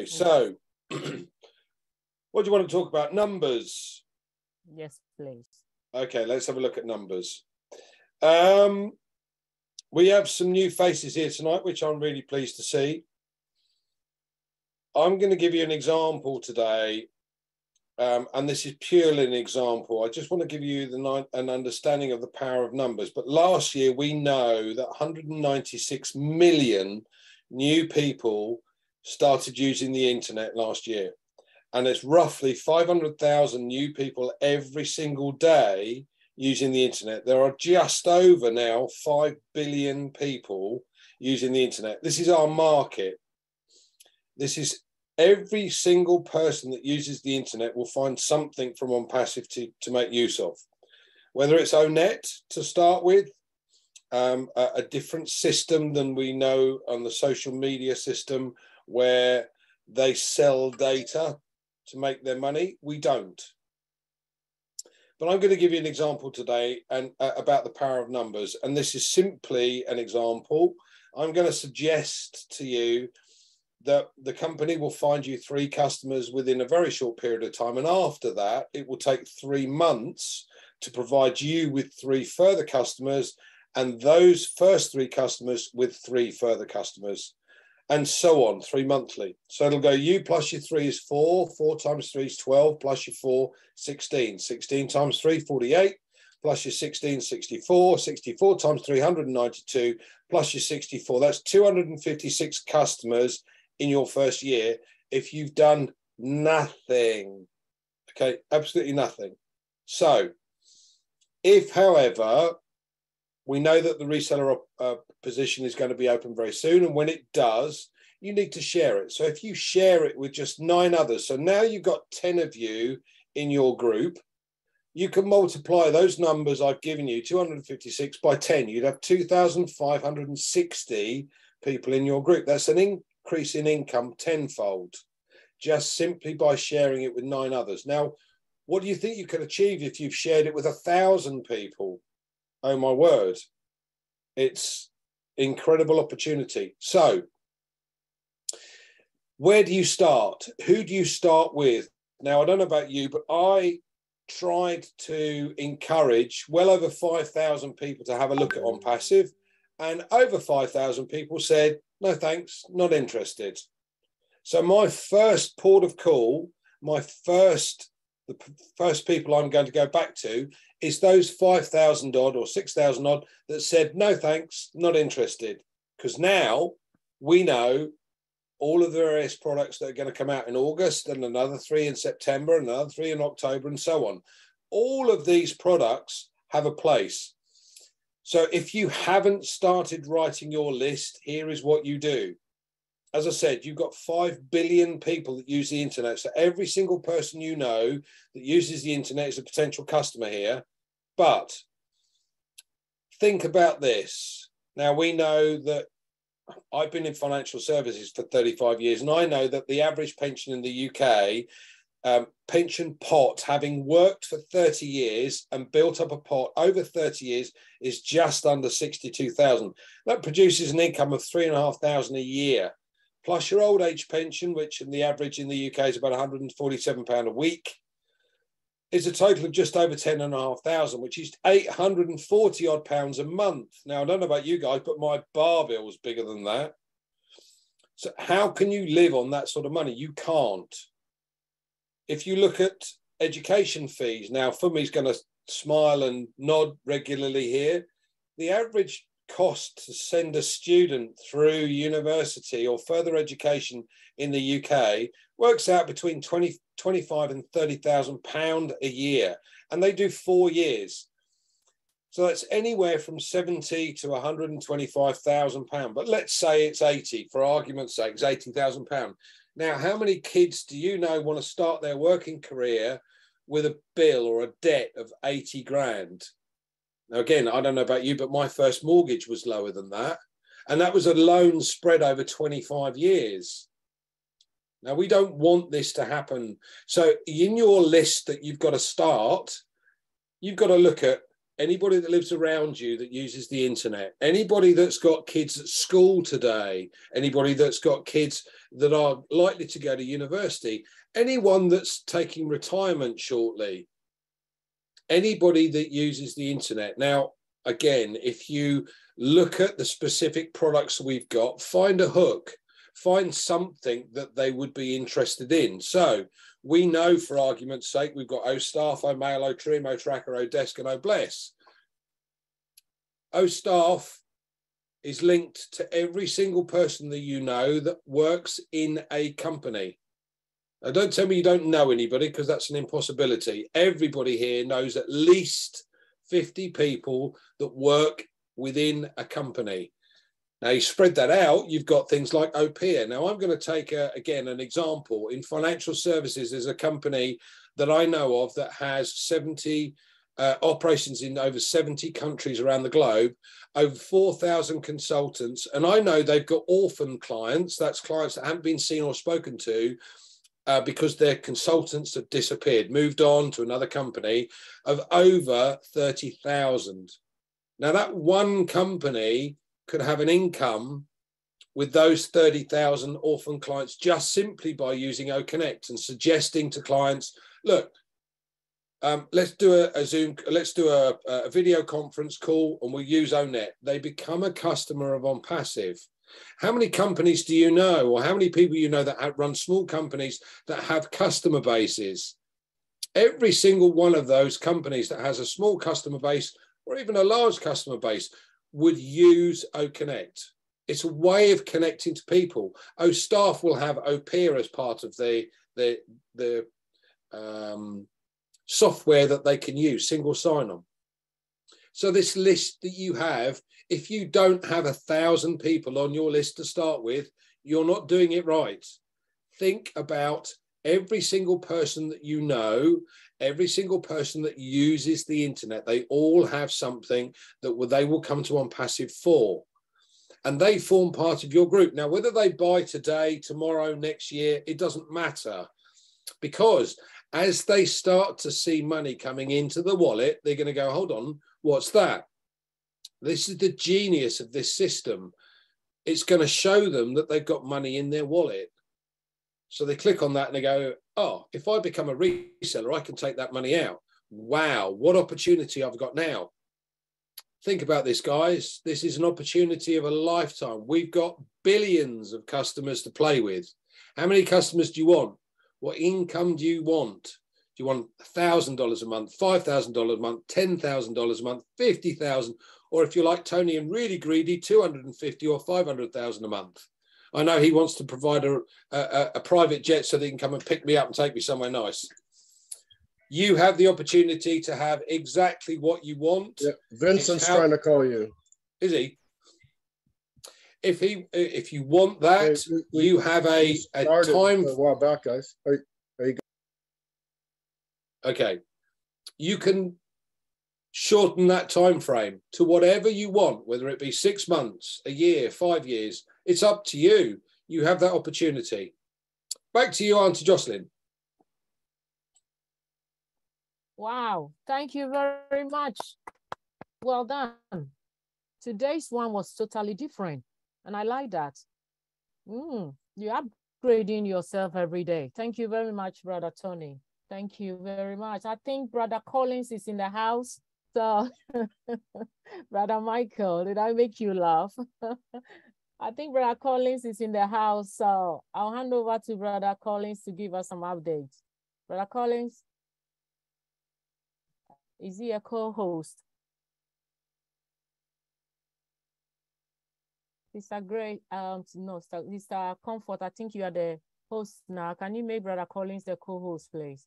Okay, so what do you want to talk about? Numbers. Yes, please. Okay, let's have a look at numbers. Um, we have some new faces here tonight, which I'm really pleased to see. I'm going to give you an example today, um, and this is purely an example. I just want to give you the, an understanding of the power of numbers. But last year, we know that 196 million new people started using the internet last year. And it's roughly 500,000 new people every single day using the internet. There are just over now 5 billion people using the internet. This is our market. This is every single person that uses the internet will find something from OnPassive to, to make use of. Whether it's ONET to start with, um, a, a different system than we know on the social media system where they sell data to make their money. We don't. But I'm going to give you an example today and uh, about the power of numbers. And this is simply an example. I'm going to suggest to you that the company will find you three customers within a very short period of time. And after that, it will take three months to provide you with three further customers and those first three customers with three further customers and so on, three monthly. So it'll go you plus your three is four, four times three is 12, plus your four, 16. 16 times three, 48, plus your 16, 64, 64 times 392, plus your 64. That's 256 customers in your first year if you've done nothing. Okay, absolutely nothing. So, if, however, we know that the reseller uh, position is going to be open very soon. And when it does, you need to share it. So if you share it with just nine others, so now you've got 10 of you in your group, you can multiply those numbers I've given you, 256 by 10. You'd have 2,560 people in your group. That's an increase in income tenfold, just simply by sharing it with nine others. Now, what do you think you could achieve if you've shared it with a thousand people? Oh my word, it's incredible opportunity. So, where do you start? Who do you start with? Now, I don't know about you, but I tried to encourage well over 5,000 people to have a look at On Passive, and over 5,000 people said, no thanks, not interested. So, my first port of call, my first the first people I'm going to go back to is those 5,000 odd or 6,000 odd that said, no thanks, not interested. Because now we know all of the various products that are going to come out in August and another three in September, and another three in October, and so on. All of these products have a place. So if you haven't started writing your list, here is what you do as I said, you've got 5 billion people that use the internet. So every single person you know that uses the internet is a potential customer here. But think about this. Now, we know that I've been in financial services for 35 years, and I know that the average pension in the UK, um, pension pot, having worked for 30 years and built up a pot over 30 years, is just under 62,000. That produces an income of 3,500 a year plus your old age pension, which in the average in the UK is about 147 pound a week, is a total of just over 10 and a half thousand, which is 840 odd pounds a month. Now, I don't know about you guys, but my bar bill is bigger than that. So how can you live on that sort of money? You can't. If you look at education fees, now Fumi's going to smile and nod regularly here. The average cost to send a student through university or further education in the UK works out between 20, 25 and 30,000 pound a year. And they do four years. So that's anywhere from 70 to 125,000 pound. But let's say it's 80 for argument's sake, it's 80,000 pound. Now, how many kids do you know want to start their working career with a bill or a debt of 80 grand? Now, again, I don't know about you, but my first mortgage was lower than that. And that was a loan spread over 25 years. Now, we don't want this to happen. So, in your list that you've got to start, you've got to look at anybody that lives around you that uses the internet, anybody that's got kids at school today, anybody that's got kids that are likely to go to university, anyone that's taking retirement shortly, anybody that uses the internet. Now, again, if you look at the specific products we've got, find a hook, find something that they would be interested in. So we know for argument's sake, we've got O Staff, O Mail, O Trimo, O'Mail, O'Trim, O'Tracker, Odesk, and O'Bless. OStaff is linked to every single person that you know that works in a company. Don't tell me you don't know anybody because that's an impossibility. Everybody here knows at least 50 people that work within a company. Now, you spread that out, you've got things like Opia. Now, I'm going to take, a, again, an example. In financial services, there's a company that I know of that has 70 uh, operations in over 70 countries around the globe, over 4,000 consultants. And I know they've got orphan clients, that's clients that haven't been seen or spoken to. Uh, because their consultants have disappeared, moved on to another company of over 30,000. Now, that one company could have an income with those 30,000 orphan clients just simply by using OConnect and suggesting to clients, look, um, let's do a, a, Zoom, let's do a, a, video conference call and we'll use ONET. They become a customer of OnPassive. How many companies do you know, or how many people you know that run small companies that have customer bases? Every single one of those companies that has a small customer base or even a large customer base would use OConnect. It's a way of connecting to people. OStaff will have Opia as part of the the the um, software that they can use, single sign-on. So this list that you have, if you don't have a thousand people on your list to start with, you're not doing it right. Think about every single person that you know every single person that uses the internet, they all have something that they will come to on passive for. And they form part of your group. Now, whether they buy today, tomorrow, next year, it doesn't matter. Because as they start to see money coming into the wallet, they're going to go, hold on, what's that? This is the genius of this system. It's going to show them that they've got money in their wallet. So they click on that and they go, oh, if I become a reseller, I can take that money out. Wow, what opportunity I've got now. Think about this, guys. This is an opportunity of a lifetime. We've got billions of customers to play with. How many customers do you want? What income do you want? Do you want $1,000 a month, $5,000 a month, $10,000 a month, 50000 or if you're like Tony and really greedy, 250 or 500,000 a month? I know he wants to provide a, a, a private jet so they can come and pick me up and take me somewhere nice. You have the opportunity to have exactly what you want. Yeah, Vincent's how, trying to call you. Is he? If he, if you want that, we, we, you have a, a time. A while back, guys. You go. Okay, you can shorten that time frame to whatever you want, whether it be six months, a year, five years. It's up to you. You have that opportunity. Back to you, Auntie Jocelyn. Wow, thank you very much. Well done. Today's one was totally different, and I like that. Mm, you're upgrading yourself every day. Thank you very much, Brother Tony. Thank you very much. I think Brother Collins is in the house. So, Brother Michael, did I make you laugh? I think Brother Collins is in the house, so I'll hand over to Brother Collins to give us some updates. Brother Collins, is he a co-host? Mr. Gray, um, no, Mr. Comfort, I think you are the host now. Can you make Brother Collins the co-host, please?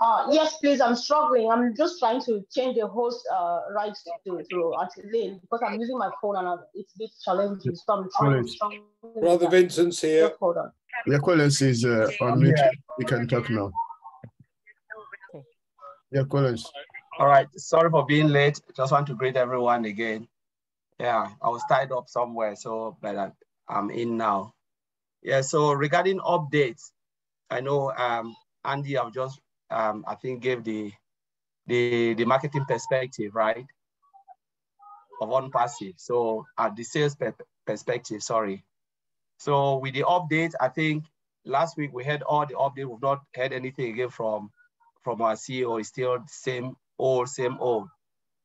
Uh, yes, please. I'm struggling. I'm just trying to change the host uh, rights to to Lane because I'm using my phone and it's a bit challenging. So I'm trying. Brother Vincent's here. Just hold on. Your Collins is uh, on mute. You can talk now. Yeah, Collins. All right. Sorry for being late. Just want to greet everyone again. Yeah, I was tied up somewhere, so but I'm in now. Yeah. So regarding updates, I know um, Andy, I've just um, I think gave the, the, the marketing perspective, right? of OnPassive. So at the sales per perspective, sorry. So with the update, I think last week we had all the update. We've not heard anything again from, from our CEO. It's still the same old, same old.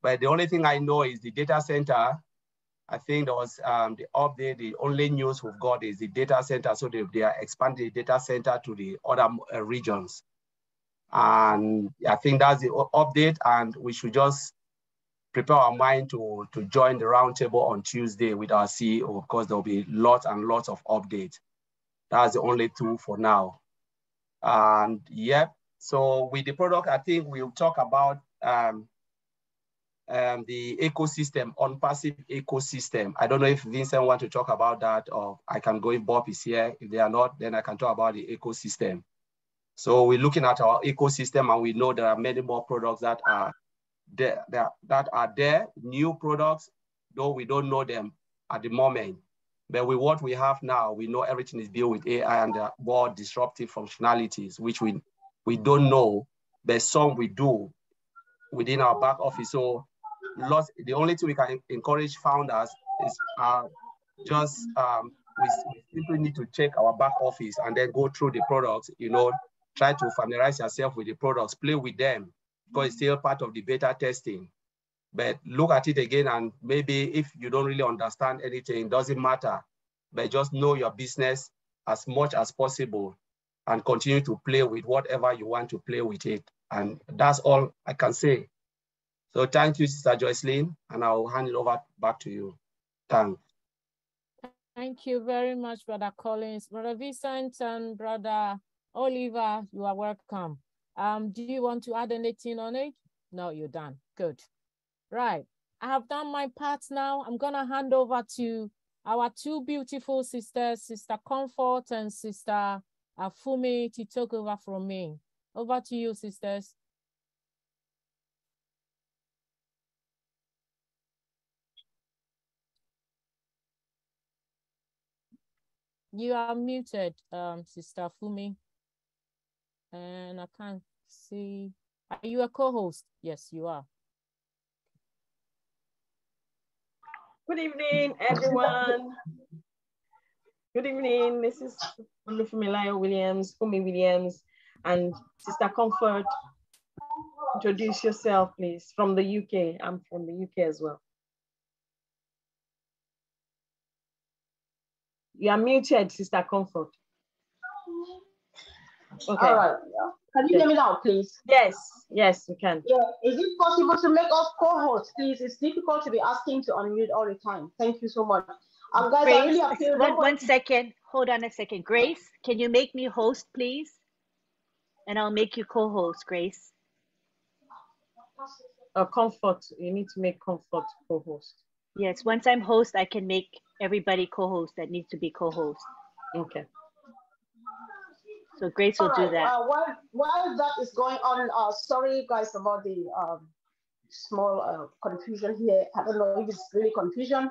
But the only thing I know is the data center. I think there was um, the update. The only news we've got is the data center. So they, they are expanding the data center to the other uh, regions. And I think that's the update. And we should just prepare our mind to, to join the roundtable on Tuesday with our CEO. Of course, there'll be lots and lots of updates. That's the only two for now. And yep, so with the product, I think we'll talk about um, um, the ecosystem, OnPassive ecosystem. I don't know if Vincent want to talk about that or I can go if Bob is here. If they are not, then I can talk about the ecosystem. So we're looking at our ecosystem and we know there are many more products that are there, that are there, new products, though we don't know them at the moment. But with what we have now, we know everything is built with AI and more disruptive functionalities, which we, we don't know, but some we do within our back office. So lots, the only thing we can encourage founders is uh, just, um, we, simply need to check our back office and then go through the products, you know, try to familiarize yourself with the products, play with them, because it's still part of the beta testing. But look at it again, and maybe if you don't really understand anything, doesn't matter. But just know your business as much as possible and continue to play with whatever you want to play with it. And that's all I can say. So thank you, Sister Joycelyn, and I'll hand it over back to you. Thanks. Thank you very much, Brother Collins. Brother Vincent and Brother Oliver, you are welcome. Um, do you want to add anything on it? No, you're done. Good. Right. I have done my part now. I'm going to hand over to our two beautiful sisters, Sister Comfort and Sister Afumi, to take over from me. Over to you, sisters. You are muted, um, Sister Fumi. And I can't see. Are you a co-host? Yes, you are. Good evening, everyone. Good evening. This is Funmilayo Williams, Fumi Williams, and Sister Comfort. Introduce yourself, please, from the UK. I'm from the UK as well. You are muted, Sister Comfort. Okay. All right. Can you hear me now, please? Yes, yes, we can. Yeah. Is it possible to make us co-hosts, please? It's difficult to be asking to unmute all the time. Thank you so much. Um, guys, Grace, I really appeal. One, one second. Hold on a second. Grace, can you make me host, please? And I'll make you co-host, Grace. Uh, comfort. You need to make comfort co-host. Yes. Once I'm host, I can make everybody co-host that needs to be co-host. Okay. So Grace will do that. Uh, while, while that is going on, uh, sorry guys about the um, small uh, confusion here. I don't know if it's really confusion.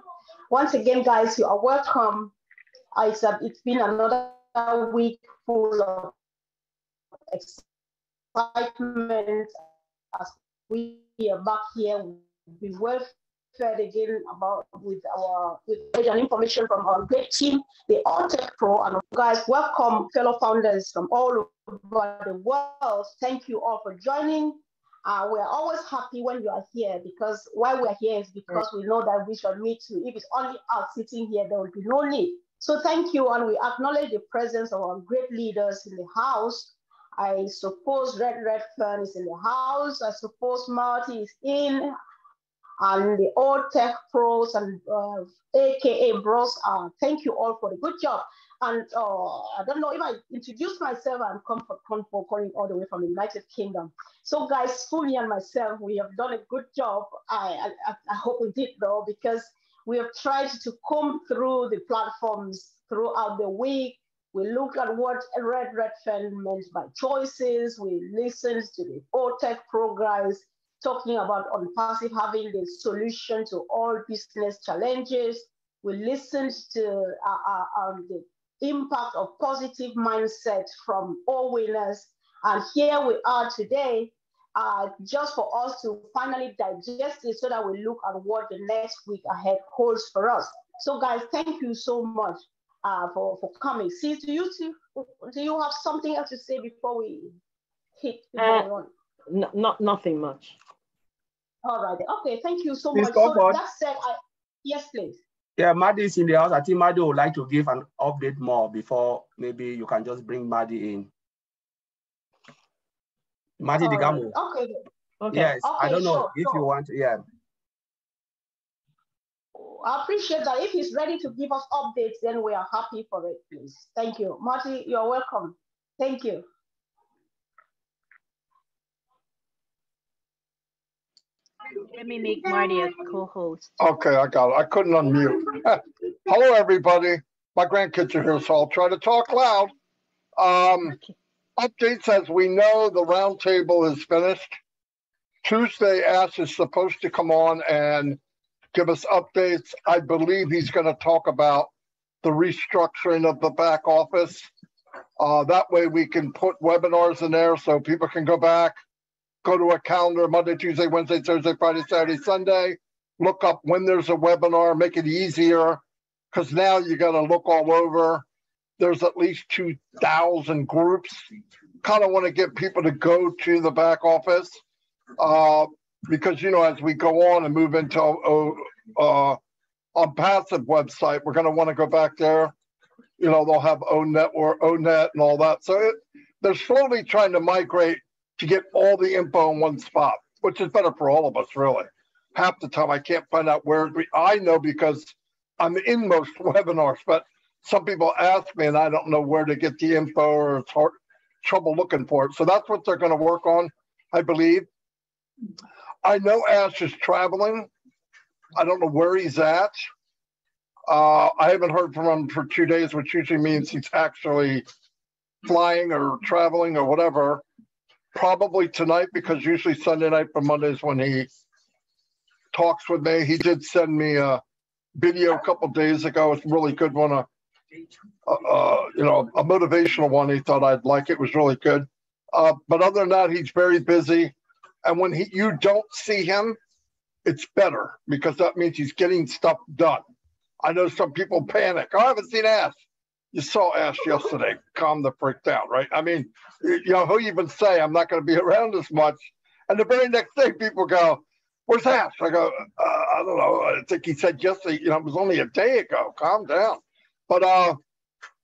Once again, guys, you are welcome. It's, a, it's been another week full of excitement as we are back here. We'll be well fed again about with our with information from our great team, the Tech Pro, and guys, welcome fellow founders from all over the world. Thank you all for joining. Uh, we're always happy when you are here because why we're here is because we know that we should meet you. If it's only us sitting here, there will be no need. So thank you, and we acknowledge the presence of our great leaders in the house. I suppose Red Red Fern is in the house. I suppose Marty is in and the old tech pros and uh, AKA bros. Uh, thank you all for the good job. And uh, I don't know if I introduce myself, I'm Comfort Comfort calling all the way from the United Kingdom. So guys, Fumi and myself, we have done a good job. I, I, I hope we did though, because we have tried to comb through the platforms throughout the week. We look at what Red Red Fan meant by choices. We listened to the OTEC programs talking about OnPassive having the solution to all business challenges. We listened to uh, uh, um, the impact of positive mindset from all winners. And here we are today. uh, just for us to finally digest it so that we look at what the next week ahead holds for us. So, guys, thank you so much uh, for, for coming. See, do you see, do you have something else to say before we hit the uh, no, not nothing much. All right. Okay. Thank you so please much. So that said, I, yes, please. Yeah, Marty is in the house. I think Marty would like to give an update more before maybe you can just bring Marty in. Marty oh, Digamo. Okay. Okay. Yes, okay, I don't know sure, if sure. you want. To, yeah. I appreciate that. If he's ready to give us updates, then we are happy for it, please. Thank you. Marty, you're welcome. Thank you. Let me make Marty a co-host. Okay, I got it. I couldn't unmute. Hello, everybody. My grandkids are here, so I'll try to talk loud. Um, updates as we know, the roundtable is finished. Tuesday, Ash is supposed to come on and give us updates. I believe he's going to talk about the restructuring of the back office. Uh, that way we can put webinars in there so people can go back, go to a calendar Monday, Tuesday, Wednesday, Thursday, Friday, Saturday, Sunday, look up when there's a webinar, make it easier because now you got to look all over. There's at least 2,000 groups. Kind of want to get people to go to the back office uh, because, you know, as we go on and move into uh, uh, on passive website, we're going to want to go back there. You know, they'll have ONet or ONet and all that. So it, they're slowly trying to migrate to get all the info in one spot, which is better for all of us, really. Half the time I can't find out where I know because I'm in most webinars, but some people ask me and I don't know where to get the info or it's hard trouble looking for it. So that's what they're going to work on, I believe. I know Ash is traveling. I don't know where he's at. Uh, I haven't heard from him for two days, which usually means he's actually flying or traveling or whatever. Probably tonight because usually Sunday night for Mondays when he talks with me. He did send me a video a couple days ago. It's a really good one. Uh, uh, you know, a motivational one. He thought I'd like it. Was really good. Uh, but other than that, he's very busy. And when he, you don't see him, it's better because that means he's getting stuff done. I know some people panic. Oh, I haven't seen Ash. You saw Ash yesterday. Calm the freak down, right? I mean, you know, who even say I'm not going to be around as much? And the very next day, people go, "Where's Ash?" I go, uh, "I don't know. I think he said yesterday. You know, it was only a day ago. Calm down." But uh,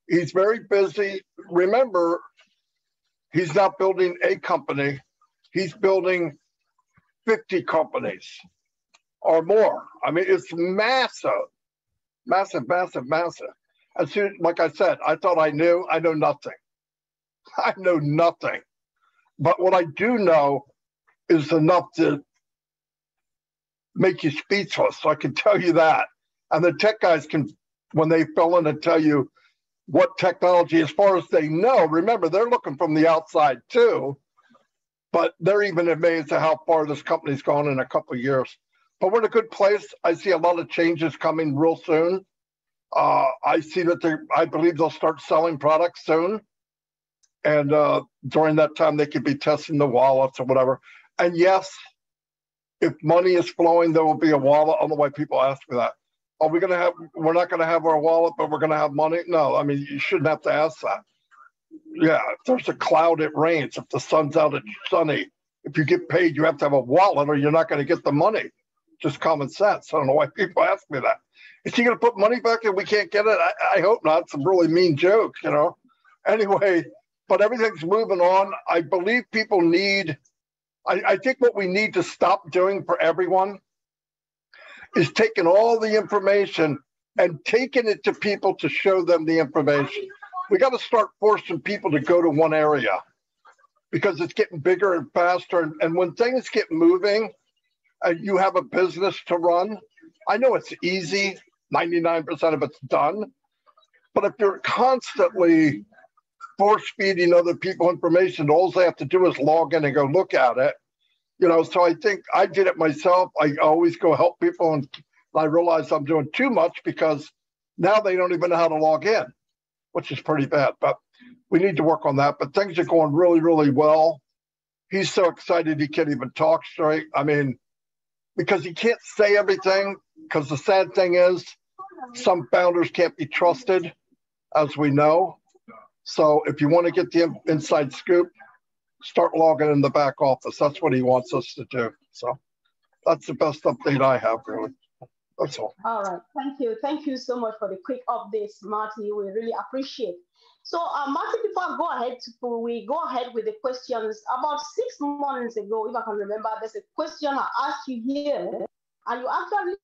he's very busy. Remember, he's not building a company he's building 50 companies or more. I mean, it's massive, massive, massive, massive. As soon, like I said, I thought I knew. I know nothing. I know nothing. But what I do know is enough to make you speechless. So I can tell you that. And the tech guys can, when they fill in and tell you what technology, as far as they know, remember, they're looking from the outside too but they're even amazed at how far this company's gone in a couple years. But we're in a good place. I see a lot of changes coming real soon. Uh, I see that they, I believe they'll start selling products soon. And uh, during that time, they could be testing the wallets or whatever. And yes, if money is flowing, there will be a wallet. I don't know why people ask me that. Are we going to have, we're not going to have our wallet, but we're going to have money? No, I mean, you shouldn't have to ask that yeah, if there's a cloud, it rains. If the sun's out, it's sunny. If you get paid, you have to have a wallet or you're not going to get the money. Just common sense. I don't know why people ask me that. Is he going to put money back and we can't get it? I, I hope not. Some really mean jokes, you know. Anyway, but everything's moving on. I believe people need, I, I think what we need to stop doing for everyone is taking all the information and taking it to people to show them the information we got to start forcing people to go to one area because it's getting bigger and faster. And, and when things get moving and you have a business to run, I know it's easy, 99% of it's done. But if you're constantly force feeding other people information, all they have to do is log in and go look at it. You know, so I think I did it myself. I always go help people and I realize I'm doing too much because now they don't even know how to log in which is pretty bad. But we need to work on that. But things are going really, really well. he's so excited he can't even talk straight. I mean, because he can't say everything. Because the sad thing is, some founders can't be trusted, as we know. So if you want to get the inside scoop, start logging in the back office. That's what he wants us to do. So that's the best update I have, really. That's all. All right. Thank you. Thank you so much for the quick updates, Marty. We really appreciate. So, uh, Marty, before I go ahead, to, we go ahead with the questions. About six months ago, if I can remember, there's a question I asked you here, and you actually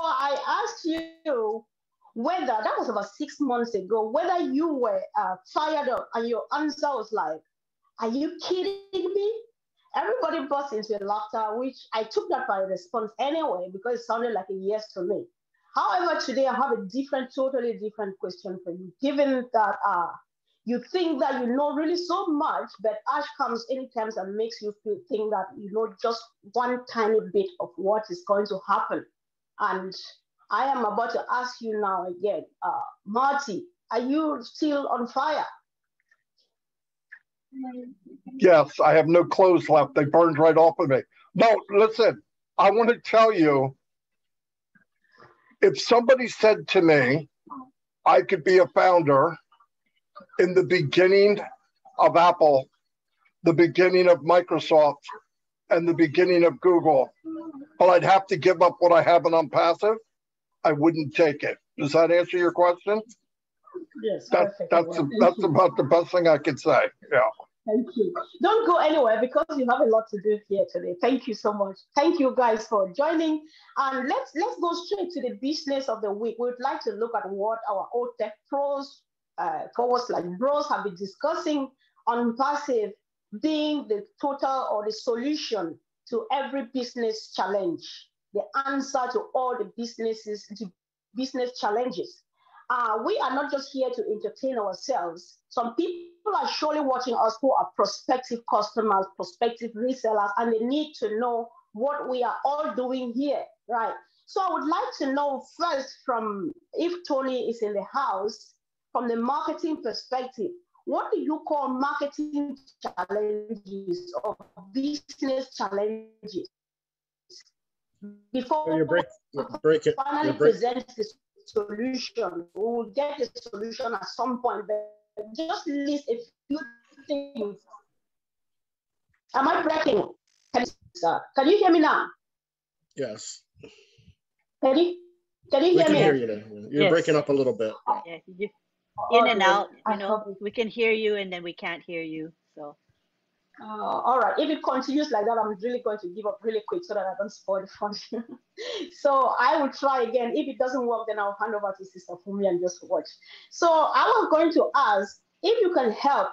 I asked you whether that was about six months ago, whether you were uh, fired up, and your answer was like, "Are you kidding me?" Everybody burst into a laughter, which I took that by response anyway because it sounded like a yes to me. However, today I have a different, totally different question for you. Given that uh, you think that you know really so much, but Ash comes anytime and makes you feel, think that you know just one tiny bit of what is going to happen. And I am about to ask you now again, uh, Marty, are you still on fire? Yes, I have no clothes left. They burned right off of me. No, listen, I want to tell you if somebody said to me, I could be a founder in the beginning of Apple, the beginning of Microsoft, and the beginning of Google, but I'd have to give up what I have in passive, I wouldn't take it. Does that answer your question? Yes. That, that's a, that's about the best thing I could say. Yeah. Thank you. Don't go anywhere because you have a lot to do here today. Thank you so much. Thank you guys for joining. And let's let's go straight to the business of the week. We'd like to look at what our old tech pros, uh, forwards like bros have been discussing on passive being the total or the solution to every business challenge, the answer to all the businesses, to business challenges. Uh, we are not just here to entertain ourselves. Some people are surely watching us who are prospective customers, prospective resellers, and they need to know what we are all doing here, right? So I would like to know first from if Tony is in the house, from the marketing perspective, what do you call marketing challenges or business challenges? Before you break, break it. finally present the solution, we will get the solution at some point, but just list a few things. Am I breaking? Can you, can you hear me now? Yes. Can you, can you We hear can me? hear you now. You're Yes. breaking up a little bit. Yeah, you, in and out, you know, we can hear you and then we can't hear you. So Uh, all right, if it continues like that, I'm really going to give up really quick so that I don't spoil the function. so I will try again. If it doesn't work, then I'll hand over to Sister Fumi and just watch. So I was going to ask if you can help,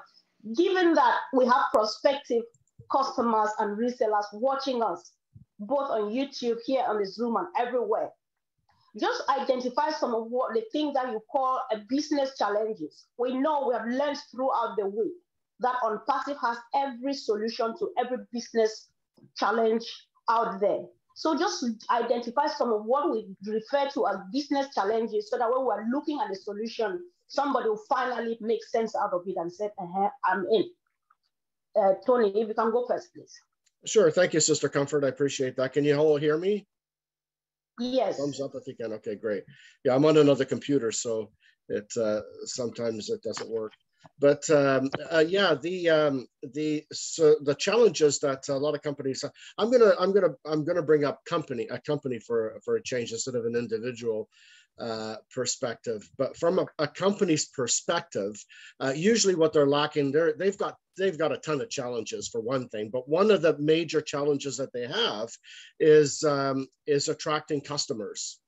given that we have prospective customers and resellers watching us, both on YouTube, here on the Zoom, and everywhere. Just identify some of what the things that you call a business challenges. We know we have learned throughout the week that on passive has every solution to every business challenge out there. So just identify some of what we refer to as business challenges so that when we're looking at the solution, somebody will finally make sense out of it and say, uh-huh, I'm in. Uh, Tony, if you can go first, please. Sure. Thank you, Sister Comfort. I appreciate that. Can you all hear me? Yes. Thumbs up if you can. Okay, great. Yeah, I'm on another computer, so it uh, sometimes it doesn't work. But um, uh, yeah, the um, the so the challenges that a lot of companies. I'm gonna I'm gonna I'm gonna bring up company a company for for a change instead of an individual uh, perspective. But from a, a company's perspective, uh, usually what they're lacking, they're they've got they've got a ton of challenges for one thing. But one of the major challenges that they have is um, is attracting customers.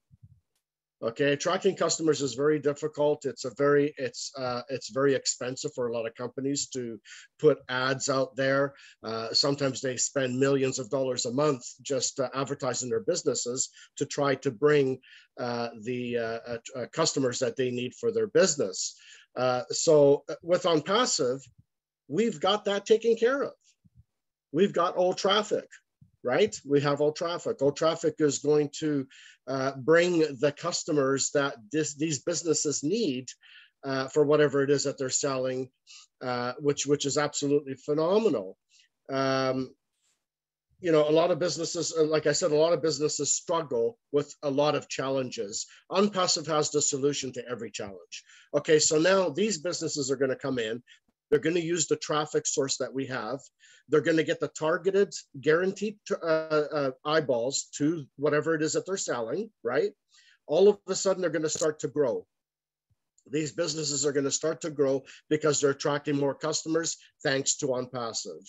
Okay, attracting customers is very difficult. It's a very it's uh, it's very expensive for a lot of companies to put ads out there. Uh, sometimes they spend millions of dollars a month just uh, advertising their businesses to try to bring uh, the uh, uh, customers that they need for their business. Uh, so with on passive, we've got that taken care of. We've got all traffic right? We have all traffic. All traffic is going to uh, bring the customers that this, these businesses need uh, for whatever it is that they're selling, uh, which which is absolutely phenomenal. Um, you know, a lot of businesses, uh, like I said, a lot of businesses struggle with a lot of challenges. OnPassive has the solution to every challenge. Okay, so now these businesses are going to come in. They're going to use the traffic source that we have. They're going to get the targeted, guaranteed uh, uh, eyeballs to whatever it is that they're selling, right? All of a sudden, they're going to start to grow. These businesses are going to start to grow because they're attracting more customers thanks to OnPassive.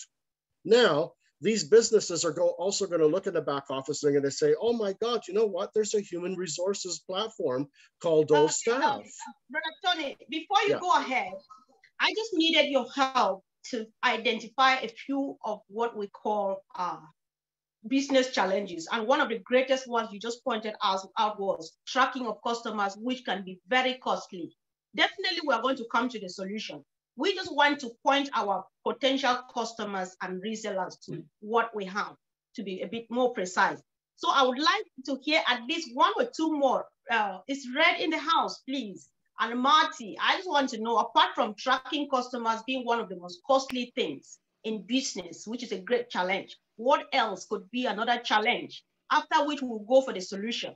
Now, these businesses are go, also going to look at the back office. And they're going to say, "Oh my God, you know what? There's a human resources platform called uh, Staff." Brother Tony, before you yeah. go ahead, I just needed your help to identify a few of what we call uh, business challenges. And one of the greatest ones you just pointed out, was tracking of customers, which can be very costly. Definitely, we are going to come to the solution. We just want to point our potential customers and resellers to what we have to be a bit more precise. So I would like to hear at least one or two more. Uh, it's red in the house, please. And Marty, I just want to know, apart from tracking customers being one of the most costly things in business, which is a great challenge, what else could be another challenge? After which we'll go for the solution.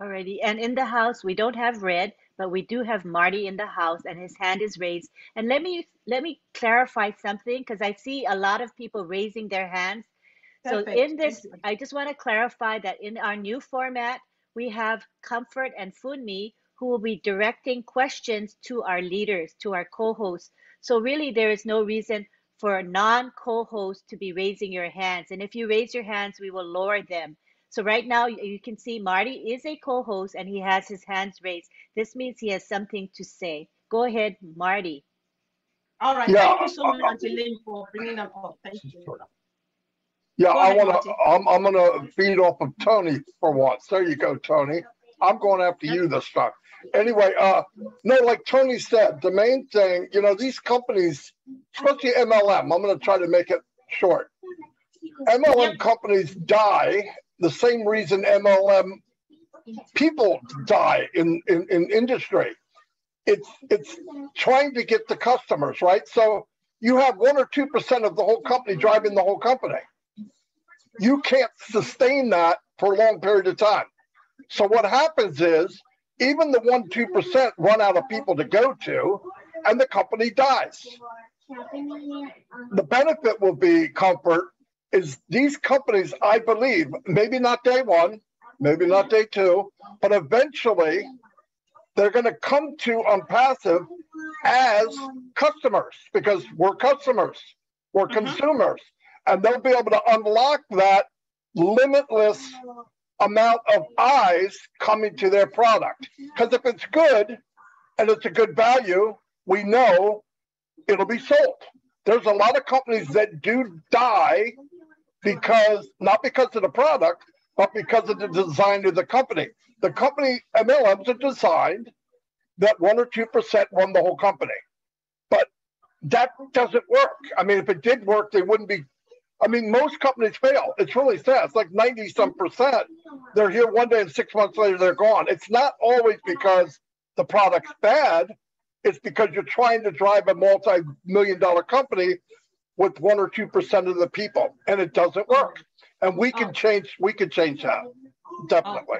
Alrighty, and in the house, we don't have red, but we do have Marty in the house and his hand is raised. And let me let me clarify something because I see a lot of people raising their hands. Perfect. So in this, I just want to clarify that in our new format, we have Comfort and Funmi who will be directing questions to our leaders, to our co-hosts. So really there is no reason for a non-co-hosts to be raising your hands. And if you raise your hands, we will lower them. So right now you can see Marty is a co-host and he has his hands raised. This means he has something to say. Go ahead, Marty. All right. Yeah. Thank you so much, Auntie Lynn, for bringing them up. Thank you. Yeah, I want to. I'm, I'm going to feed off of Tony for once. There you go, Tony. I'm going after you this time. Anyway, uh, no, like Tony said, the main thing, you know, these companies, especially MLM, I'm going to try to make it short. MLM companies die the same reason MLM people die in, in, in industry. It's it's trying to get the customers, right? So you have one or two percent of the whole company driving the whole company. You can't sustain that for a long period of time. So what happens is even the one two percent run out of people to go to, and the company dies. The benefit will be comfort is these companies, I believe, maybe not day one, maybe not day two, but eventually they're going to come to on passive as customers because we're customers, we're mm-hmm. consumers, and they'll be able to unlock that limitless amount of eyes coming to their product. Because if it's good and it's a good value, we know it'll be sold. There's a lot of companies that do die because not because of the product, but because of the design of the company. The company MLMs are designed that one or two percent run the whole company, but that doesn't work. I mean, if it did work, they wouldn't be. I mean, most companies fail. It's really sad. It's like ninety some percent. They're here one day and six months later they're gone. It's not always because the product's bad. It's because you're trying to drive a multi-million dollar company with one or two percent of the people, and it doesn't work. And we can change. We can change that definitely.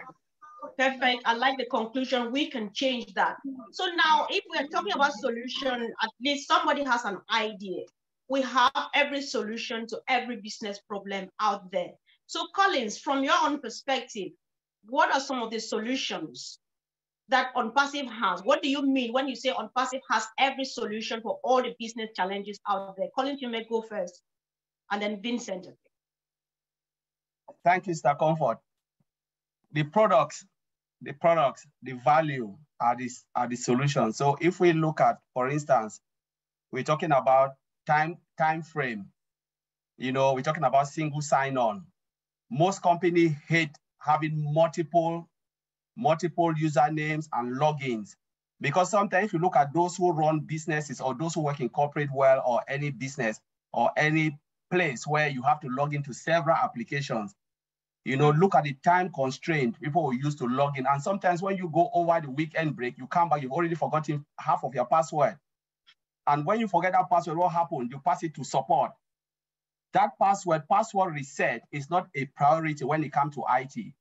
Perfect. I like the conclusion. We can change that. So now, if we're talking about solution, at least somebody has an idea. We have every solution to every business problem out there. So Collins, from your own perspective, what are some of the solutions that OnPassive has? What do you mean when you say OnPassive has every solution for all the business challenges out there? Collins, you may go first, and then Vincent. Thank you, Mr. Comfort. The products, the products, the value are, this, are the solution. So if we look at, for instance, we're talking about time, time frame. You know, we're talking about single sign-on. Most companies hate having multiple multiple usernames and logins. Because sometimes if you look at those who run businesses or those who work in corporate world or any business or any place where you have to log into several applications, You know, look at the time constraint people will use to log in. And sometimes when you go over the weekend break, you come back, you've already forgotten half of your password. And when you forget that password, what happened? You pass it to support. That password, password reset is not a priority when it comes to IT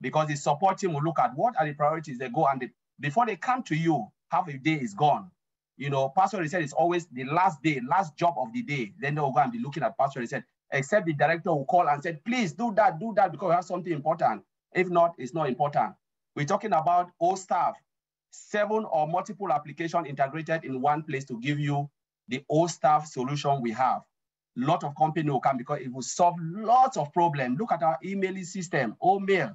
because the support team will look at what are the priorities they go and they, before they come to you, half a day is gone. You know, password reset is always the last day, last job of the day. Then they'll go and be looking at password reset except the director will call and said, please do that, do that because we have something important. If not, it's not important. We're talking about all staff, seven or multiple application integrated in one place to give you the all staff solution we have. Lot of company will come because it will solve lots of problems. Look at our emailing system, OMail,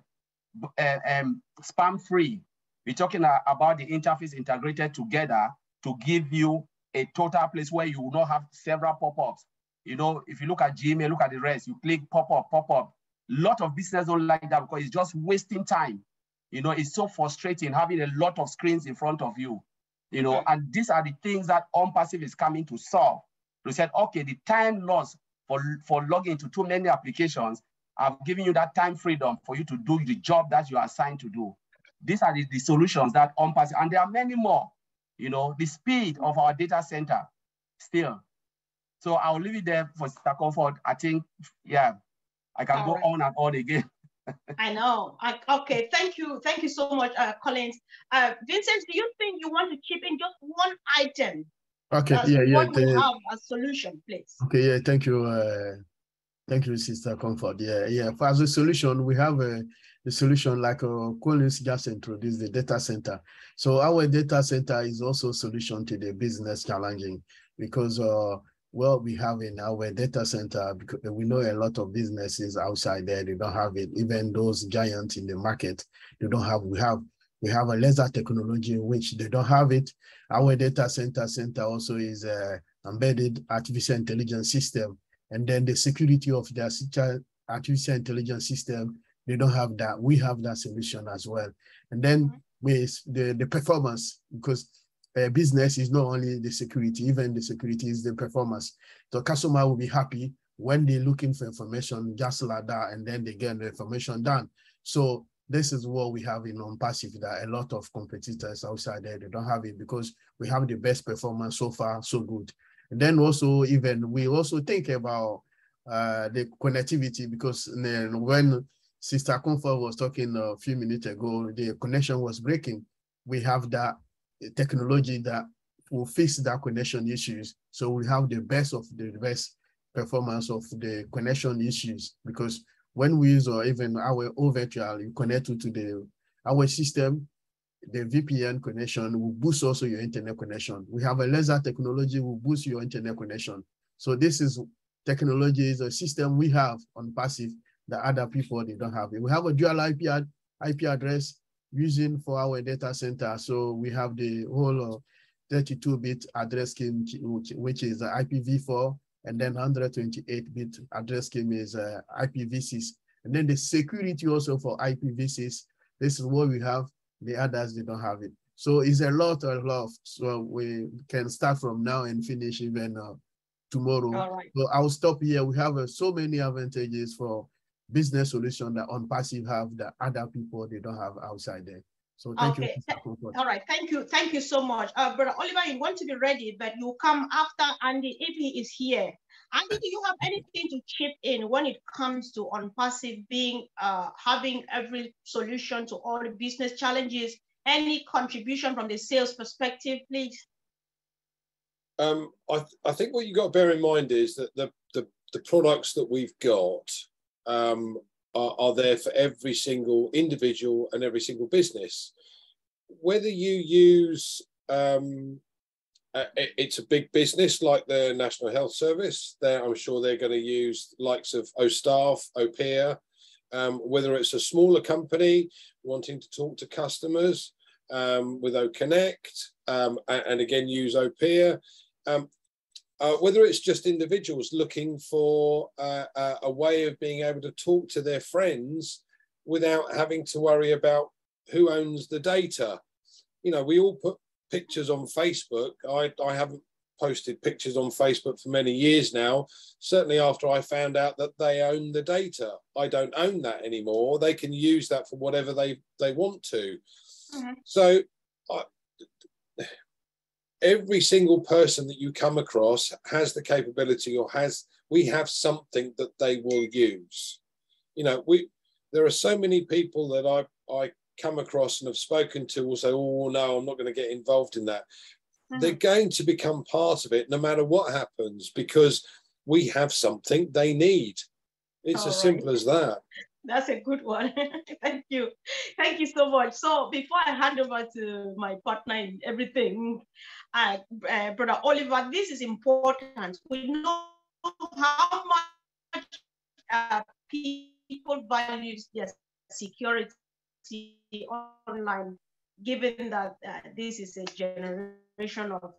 uh, um, spam free. We're talking about the interface integrated together to give you a total place where you will not have several pop-ups you know, if you look at Gmail, look at the rest, you click pop up, pop up. A lot of business don't like that because it's just wasting time. You know, it's so frustrating having a lot of screens in front of you. You know, mm-hmm. and these are the things that OnPassive is coming to solve. To said, okay, the time loss for, for logging to too many applications, I've given you that time freedom for you to do the job that you are assigned to do. These are the, the solutions that OnPassive, and there are many more. You know, the speed of our data center still so I'll leave it there for Sister Comfort. I think, yeah, I can All go right. on and on again. I know. I, okay, thank you. Thank you so much, uh, Collins. Uh, Vincent, do you think you want to chip in just one item? Okay, yeah, yeah. What will have a solution, please? Okay, yeah, thank you. Uh, thank you, Sister Comfort. Yeah, yeah. For as a solution, we have a, a solution like uh, Collins just introduced the data center. So our data center is also a solution to the business challenging because uh, well, we have in our data center because we know a lot of businesses outside there they don't have it. Even those giants in the market, they don't have. We have we have a laser technology in which they don't have it. Our data center center also is a embedded artificial intelligence system, and then the security of their artificial intelligence system they don't have that. We have that solution as well, and then mm-hmm. with the the performance because uh, business is not only the security, even the security is the performance. The customer will be happy when they're looking for information just like that, and then they get the information done. So this is what we have in OnPassive that a lot of competitors outside there, they don't have it because we have the best performance so far, so good. And then also even we also think about uh, the connectivity because when Sister Comfort was talking a few minutes ago, the connection was breaking. We have that technology that will fix that connection issues. So we have the best of the best performance of the connection issues because when we use or even our virtual, you connect to the our system, the VPN connection will boost also your internet connection. We have a laser technology will boost your internet connection. So this is technology is a system we have OnPassive that other people they don't have. We have a dual IP IP address using for our data center. So we have the whole 32-bit uh, address scheme, which, which is uh, IPv4, and then 128-bit address scheme is uh, IPv6. And then the security also for IPv6. This is what we have. The others, they don't have it. So it's a lot, a lot. So we can start from now and finish even uh, tomorrow. All right. So I'll stop here. We have uh, so many advantages for business solution that OnPassive have that other people they don't have outside there. So thank okay. you. All right, thank you, thank you so much, uh, brother Oliver. You want to be ready, but you come after Andy if he is here. Andy, do you have anything to chip in when it comes to OnPassive being uh, having every solution to all the business challenges? Any contribution from the sales perspective, please? Um, I, th I think what you got to bear in mind is that the, the, the products that we've got um, are, are, there for every single individual and every single business. Whether you use um, it's a big business like the National Health Service. There, I'm sure they're going to use likes of OStaff, Opia. Um, whether it's a smaller company wanting to talk to customers um, with OConnect, um, and, and, again use Opia. Uh, whether it's just individuals looking for uh, a way of being able to talk to their friends without having to worry about who owns the data. You know, we all put pictures on Facebook. I, I haven't posted pictures on Facebook for many years now. Certainly after I found out that they own the data, I don't own that anymore. They can use that for whatever they they want to. Mm-hmm. So, I, every single person that you come across has the capability or has we have something that they will use. You know, we there are so many people that I I come across and have spoken to will say, "Oh no, I'm not going to get involved in that." Mm-hmm. They're going to become part of it no matter what happens because we have something they need. It's All as right. simple as that. That's a good one. Thank you. Thank you so much. So before I hand over to my partner in everything, uh, uh, Brother Oliver, this is important. We know how much uh, people value their security online, given that uh, this is a generation of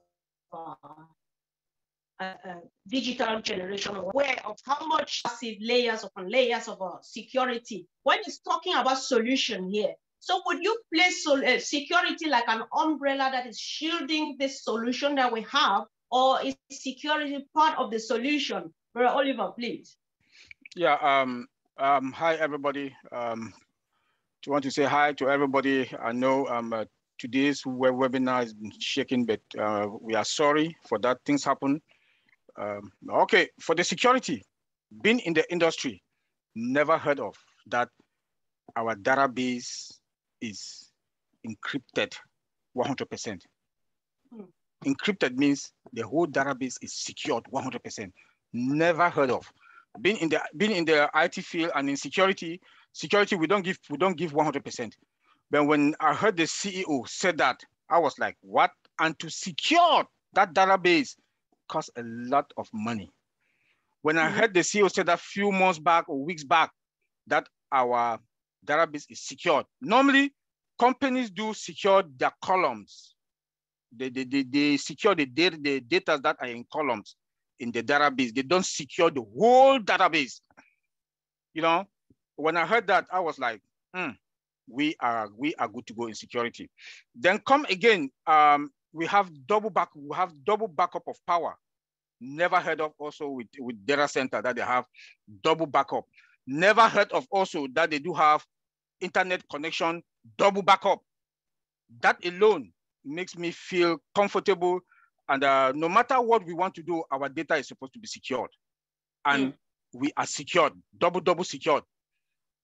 digital generation aware of how much layers upon layers of uh, security. When it's talking about solution here, so would you place uh, security like an umbrella that is shielding this solution that we have, or is security part of the solution? Brother Oliver, please. Yeah. Um, um, hi, everybody. Um, I want to say hi to everybody. I know um, uh, today's web webinar is shaking, but uh, we are sorry for that. Things happen. Um, okay, for the security, been in the industry, never heard of that our database is encrypted 100%. Hmm. Encrypted means the whole database is secured 100%. Never heard of. Being in the being in the IT field and in security, security we don't give we don't give 100%. But when I heard the CEO said that, I was like, what? And to secure that database costs a lot of money. When I mm-hmm. heard the CEO say that few months back or weeks back that our database is secured. Normally, companies do secure their columns. They, they, they, they secure the data, the data that are in columns in the database. They don't secure the whole database. You know, when I heard that, I was like, hmm, we are we are good to go in security. Then come again, um, we have double back, we have double backup of power. Never heard of also with, with data center that they have double backup. Never heard of also that they do have internet connection, double backup. That alone makes me feel comfortable. And uh, no matter what we want to do, our data is supposed to be secured. And mm. we are secured, double, double secured.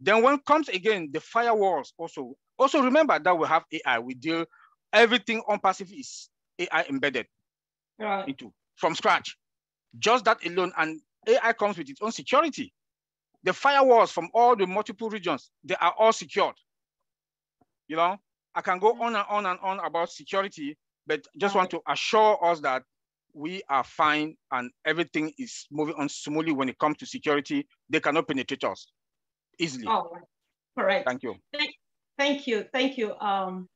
Then when comes again, the firewalls also, also remember that we have AI, we deal, everything OnPassive is AI embedded right. into from scratch. Just that alone, and AI comes with its own security. The firewalls from all the multiple regions, they are all secured. You know, I can go on and on and on about security, but just want to assure us that we are fine and everything is moving on smoothly when it comes to security. They cannot penetrate us easily. Oh, correct. Thank you. Thank, thank you. Thank you. Um,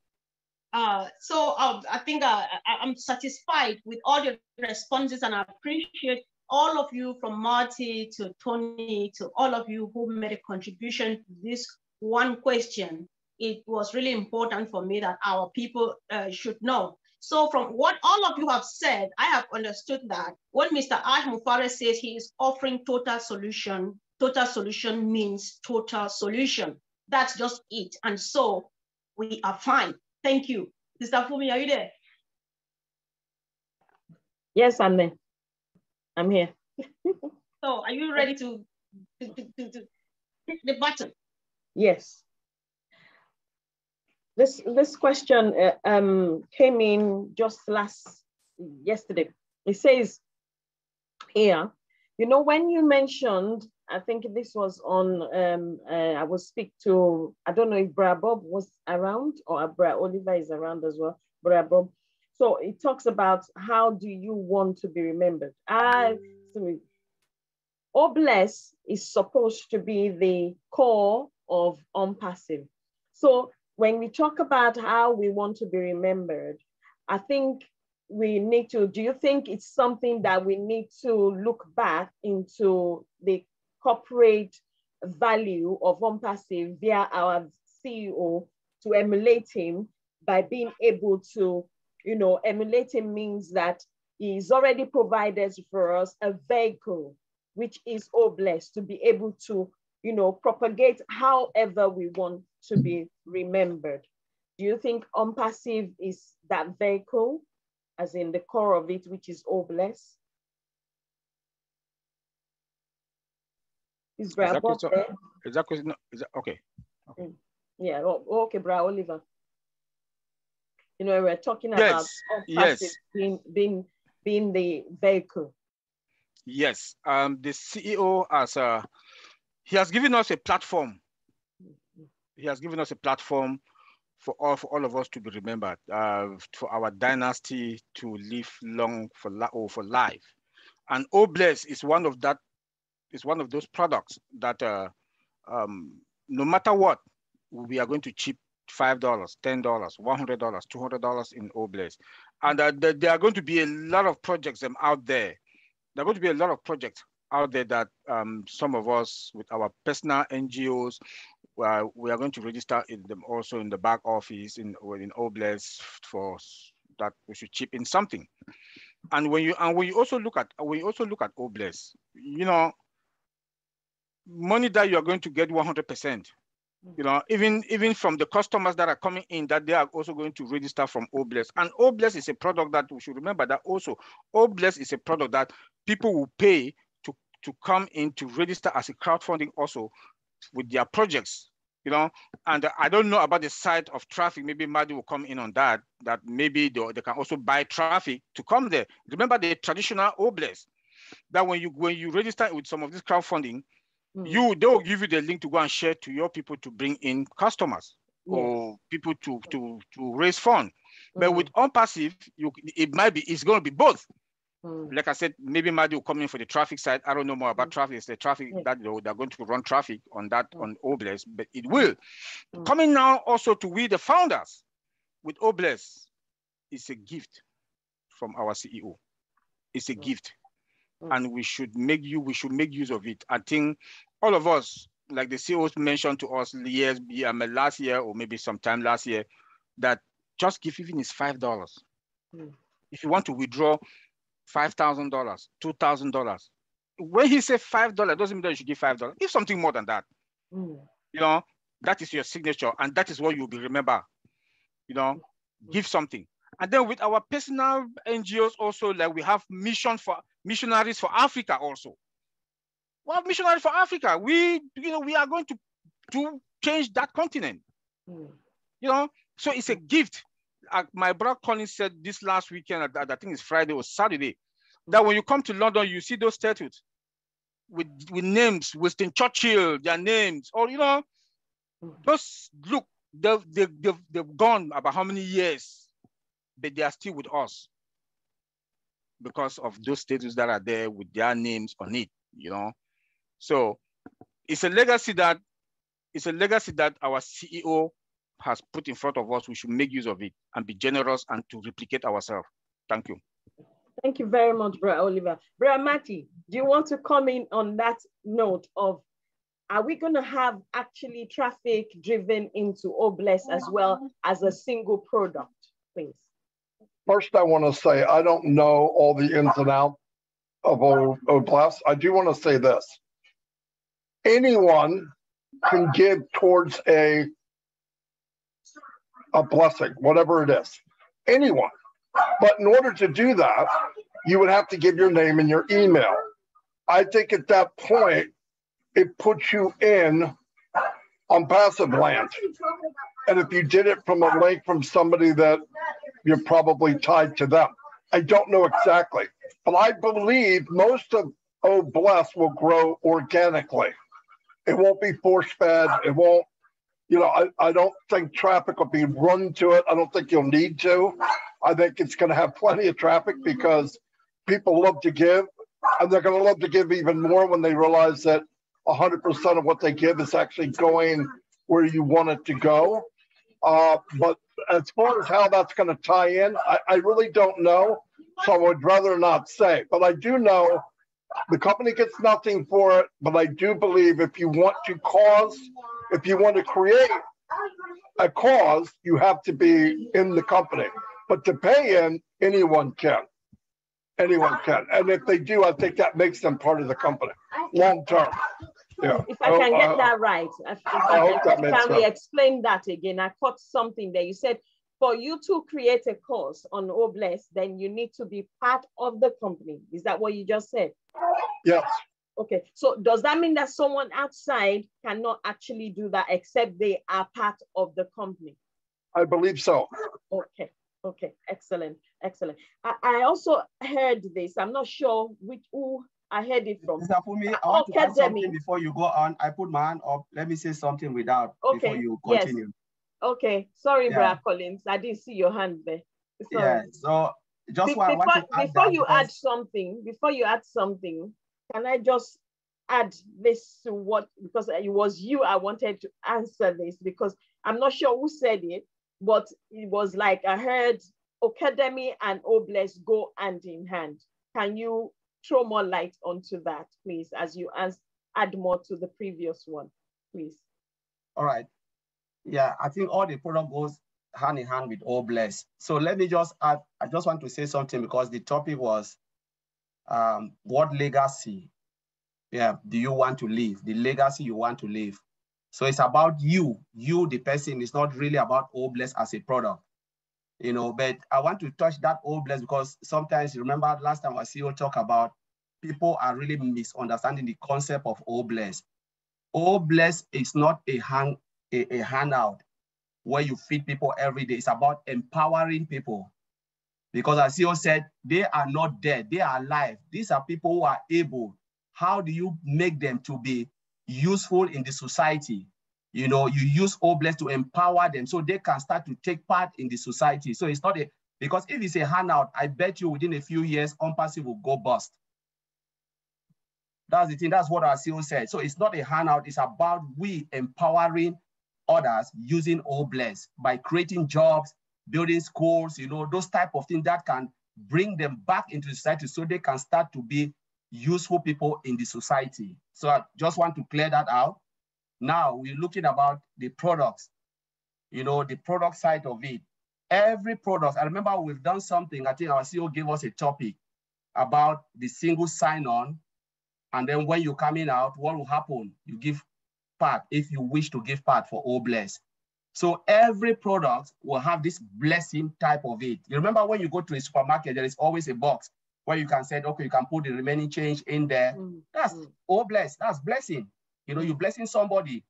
uh, so um, I think uh, I'm satisfied with all your responses and I appreciate all of you from Marty to Tony to all of you who made a contribution to this one question. It was really important for me that our people uh, should know. So from what all of you have said, I have understood that when Mr. Ash Mufareh says he is offering total solution, total solution means total solution. That's just it. And so we are fine. Thank you. Sister Fumi, are you there? Yes, I'm there. I'm here. so are you ready to, to, to, to, to hit the button? Yes. This, this question uh, um, came in just last, yesterday. It says here, you know, when you mentioned I think this was on, um, uh, I will speak to, I don't know if Bra Bob was around or Bra Oliver is around as well, Bra Bob. So it talks about how do you want to be remembered? I, OBLESS is supposed to be the core of OnPassive. So when we talk about how we want to be remembered, I think we need to, do you think it's something that we need to look back into the corporate value of OnPassive via our CEO to emulate him by being able to, you know, emulate him means that he's already provided for us a vehicle, which is all blessed to be able to, you know, propagate however we want to be remembered. Do you think OnPassive is that vehicle, as in the core of it, which is all Is Brad Bob there? Is that question? Is that okay? okay. Mm. Yeah. Oh, okay, Brad Oliver. You know, we're talking yes. about yes. being being being the vehicle. Yes. Um, the CEO as a he has given us a platform. He has given us a platform for all for all of us to be remembered, uh, for our dynasty to live long for or for life. And OBLESS is one of that is one of those products that uh, um, no matter what, we are going to chip $5, $10, $100, $200 in OBLESS. And uh, there are going to be a lot of projects um, out there. There are going to be a lot of projects out there that um, some of us with our personal NGOs, uh, we are going to register in them also in the back office in, in OBLESS for that we should chip in something. And when you and when you also look at when you also look at OBLESS, you know, money that you are going to get 100%. Mm. You know, even even from the customers that are coming in, that they are also going to register from OBLESS. And OBLESS is a product that we should remember that also OBLESS is a product that people will pay to, to come in to register as a crowdfunding also with their projects you know and i don't know about the side of traffic maybe Madi will come in on that that maybe they, they can also buy traffic to come there remember the traditional OBLESS that when you when you register with some of this crowdfunding Mm. You they will give you the link to go and share to your people to bring in customers yes. or people to to to raise funds. Mm. But with OnPassive, you it might be it's going to be both. Mm. Like I said, maybe Madi will come in for the traffic side. I don't know more about traffic. It's the traffic yes. that they're going to run traffic on that on OBLESS, but it will. Coming now also to we the founders with OBLESS is a gift from our CEO. It's a gift and we should make you we should make use of it. I think all of us, like the CEOs mentioned to us years last year or maybe sometime last year, that just give even is five dollars. Mm. If you want to withdraw five thousand dollars, two thousand dollars, when he said five dollars, doesn't mean that you should give five dollars. Give something more than that. Mm. You know, that is your signature, and that is what you'll be remember. You know, mm. give something. And then with our personal NGOs also, like we have mission for missionaries for Africa also. We have missionaries for Africa. We, you know, we are going to, to change that continent. Mm. You know, so it's a gift. Uh, my brother Colin said this last weekend, I, I think it's Friday or Saturday, that when you come to London, you see those statues with, with names, Winston Churchill, their names, or, you know, just look, they've, they've, they've, they've gone about how many years, but they are still with us because of those statues that are there with their names on it, you know. So it's a legacy that it's a legacy that our CEO has put in front of us. We should make use of it and be generous and to replicate ourselves. Thank you. Thank you very much, Bro Oliver. Bro Matty, do you want to come in on that note of are we going to have actually traffic driven into OBLESS as well as a single product, please? First, I want to say I don't know all the ins and outs of OBLESS. I do want to say this. Anyone can give towards a a blessing, whatever it is. Anyone. But in order to do that, you would have to give your name and your email. I think at that point, it puts you in OnPassive land. And if you did it from a link from somebody that you're probably tied to them. I don't know exactly, but I believe most of Oh Bless will grow organically. It won't be force fed. It won't, you know, I, I don't think traffic will be run to it. I don't think you'll need to. I think it's going to have plenty of traffic because people love to give and they're going to love to give even more when they realize that 100% of what they give is actually going where you want it to go. Uh, but as far as how that's going to tie in, I, I really don't know. So I would rather not say. But I do know the company gets nothing for it. But I do believe if you want to cause, if you want to create a cause, you have to be in the company. But to pay in, anyone can. anyone can. And if they do, I think that makes them part of the company long term. Yeah. If I can Oh, get uh, that right, if- if I hope can- that can we explain that again? I caught something there. You said for you to create a course on Obless, then you need to be part of the company. Is that what you just said? Yes. Okay, so does that mean that someone outside cannot actually do that except they are part of the company? I believe so. Okay, okay, excellent, excellent. I, I also heard this. I'm not sure which who I heard it from. Mr. Fumi, I want oh, to add something before you go on. I put my hand up. Let me say something without before Okay, you yes. continue. Okay, sorry, Yeah. Brad Collins. I didn't see your hand there. Sorry. Yeah. So just Be- what I want before, before you because- add something, before you add something, can I just add this to what because it was you I wanted to answer this because I'm not sure who said it, but it was like I heard Academy and Obless go hand in hand. Can you throw more light onto that, please, as you as add more to the previous one, please? All right. Yeah, I think all the product goes hand in hand with Obless. So let me just add, I just want to say something because the topic was um, what legacy yeah, do you want to leave? The legacy you want to leave. So it's about you, you, the person. It's not really about Obless as a product. You know, but I want to touch that Obless because sometimes remember last time I see you talk about people are really misunderstanding the concept of Obless. All bless is not a hand a, a handout where you feed people every day. It's about empowering people. Because as CEO said, they are not dead, they are alive. These are people who are able. How do you make them to be useful in the society? You know, you use Obless to empower them so they can start to take part in the society. So it's not a, because if it's a handout, I bet you within a few years, OnPassive will go bust. That's the thing, that's what our CEO said. So it's not a handout, it's about we empowering others using Obless by creating jobs, building schools, you know, those type of things that can bring them back into society so they can start to be useful people in the society. So I just want to clear that out. Now we're looking about the products, you know, the product side of it. Every product, I remember we've done something, I think our CEO gave us a topic about the single sign-on. And then when you're coming out, what will happen? You give part if you wish to give part for Obless. So every product will have this blessing type of it. You remember when you go to a supermarket, there is always a box where you can say, okay, you can put the remaining change in there. Mm, that's mm. oh all blessed. That's blessing. You know, you're blessing somebody.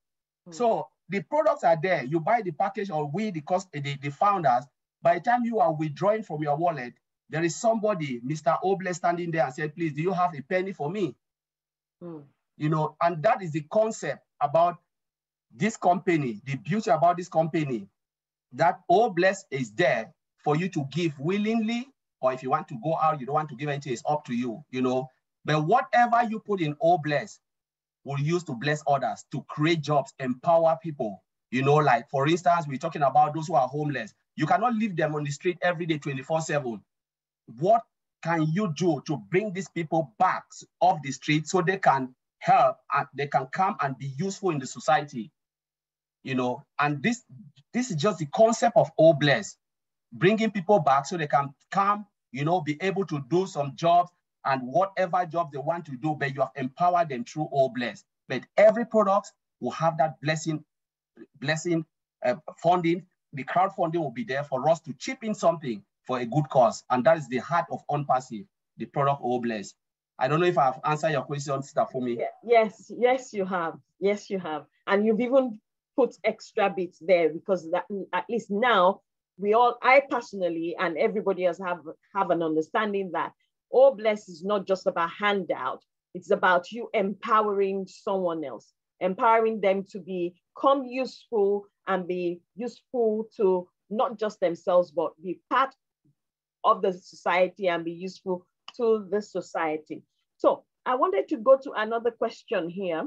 Hmm. So the products are there. You buy the package or we, the cost, the, the founders, by the time you are withdrawing from your wallet, there is somebody, Mr. Oble, standing there and said, please, do you have a penny for me? Hmm. You know, and that is the concept about this company, the beauty about this company, that Obless is there for you to give willingly, or if you want to go out, you don't want to give anything, it's up to you, you know. But whatever you put in Obless will use to bless others, to create jobs, empower people. You know, like for instance, we're talking about those who are homeless. You cannot leave them on the street every day, 24-7. What can you do to bring these people back off the street so they can help and they can come and be useful in the society? You know, and this this is just the concept of Obless, bringing people back so they can come, you know, be able to do some jobs and whatever job they want to do, but you have empowered them through Obless. But every product will have that blessing, blessing uh, funding. The crowdfunding will be there for us to chip in something for a good cause, and that is the heart of OnPassive, the product Obless. I don't know if I've answered your question, Sister me. Yes, yes, you have. Yes, you have. And you've even put extra bits there because that at least now we all, I personally and everybody else have, have an understanding that Obless is not just about handout, it's about you empowering someone else, empowering them to become useful and be useful to not just themselves, but be part of the society and be useful to the society. So I wanted to go to another question here,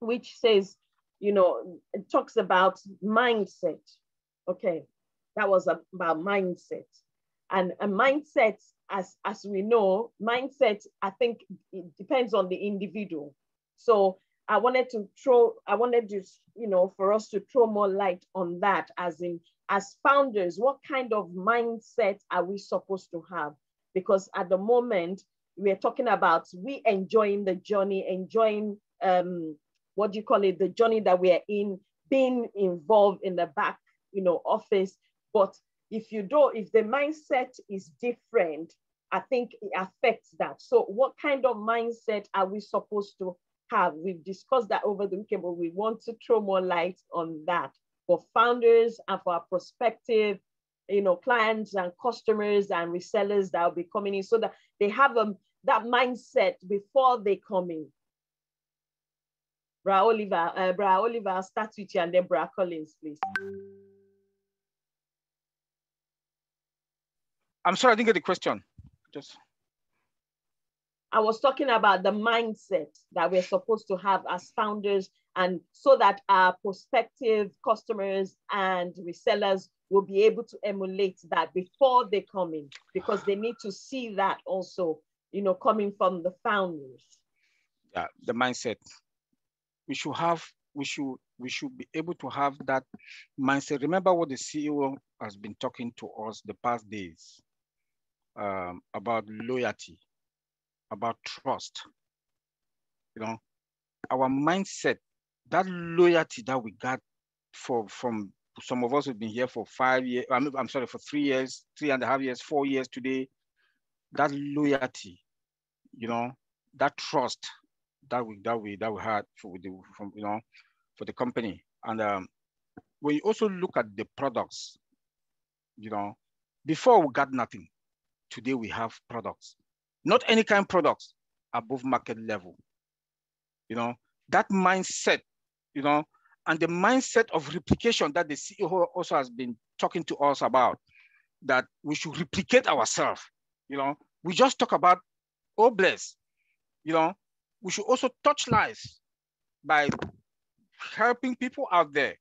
which says, you know, it talks about mindset. Okay, that was about mindset. And a mindset, as, as we know, mindset, I think it depends on the individual. So I wanted to throw, I wanted to, you know, for us to throw more light on that as in, as founders, what kind of mindset are we supposed to have? because at the moment we're talking about we enjoying the journey, enjoying um, what do you call it, the journey that we are in, being involved in the back, you know, office. But if you don't, if the mindset is different, I think it affects that. So what kind of mindset are we supposed to have? We've discussed that over the weekend, but we want to throw more light on that for founders and for our prospective, you know, clients and customers and resellers that will be coming in so that they have um, that mindset before they come in. Bra Oliver, uh, Bra Oliver, I'll start with you and then Bra Collins, please. I'm sorry, I didn't get the question. Just. I was talking about the mindset that we're supposed to have as founders, and so that our prospective customers and resellers will be able to emulate that before they come in, because they need to see that also, you know, coming from the founders. Yeah, the mindset. We should have, we should, we should be able to have that mindset. Remember what the CEO has been talking to us the past days um, about loyalty, about trust. You know, our mindset, that loyalty that we got for from some of us who've been here for five years. I'm, I'm sorry, for three years, three and a half years, four years today. That loyalty, you know, that trust that we that we that we had for the from you know for the company. And um, when you also look at the products, you know, before we got nothing, today we have products, not any kind of products above market level. You know, that mindset, you know, and the mindset of replication that the CEO also has been talking to us about, that we should replicate ourselves. You know, we just talk about oh bless, you know, we should also touch lives by helping people out there.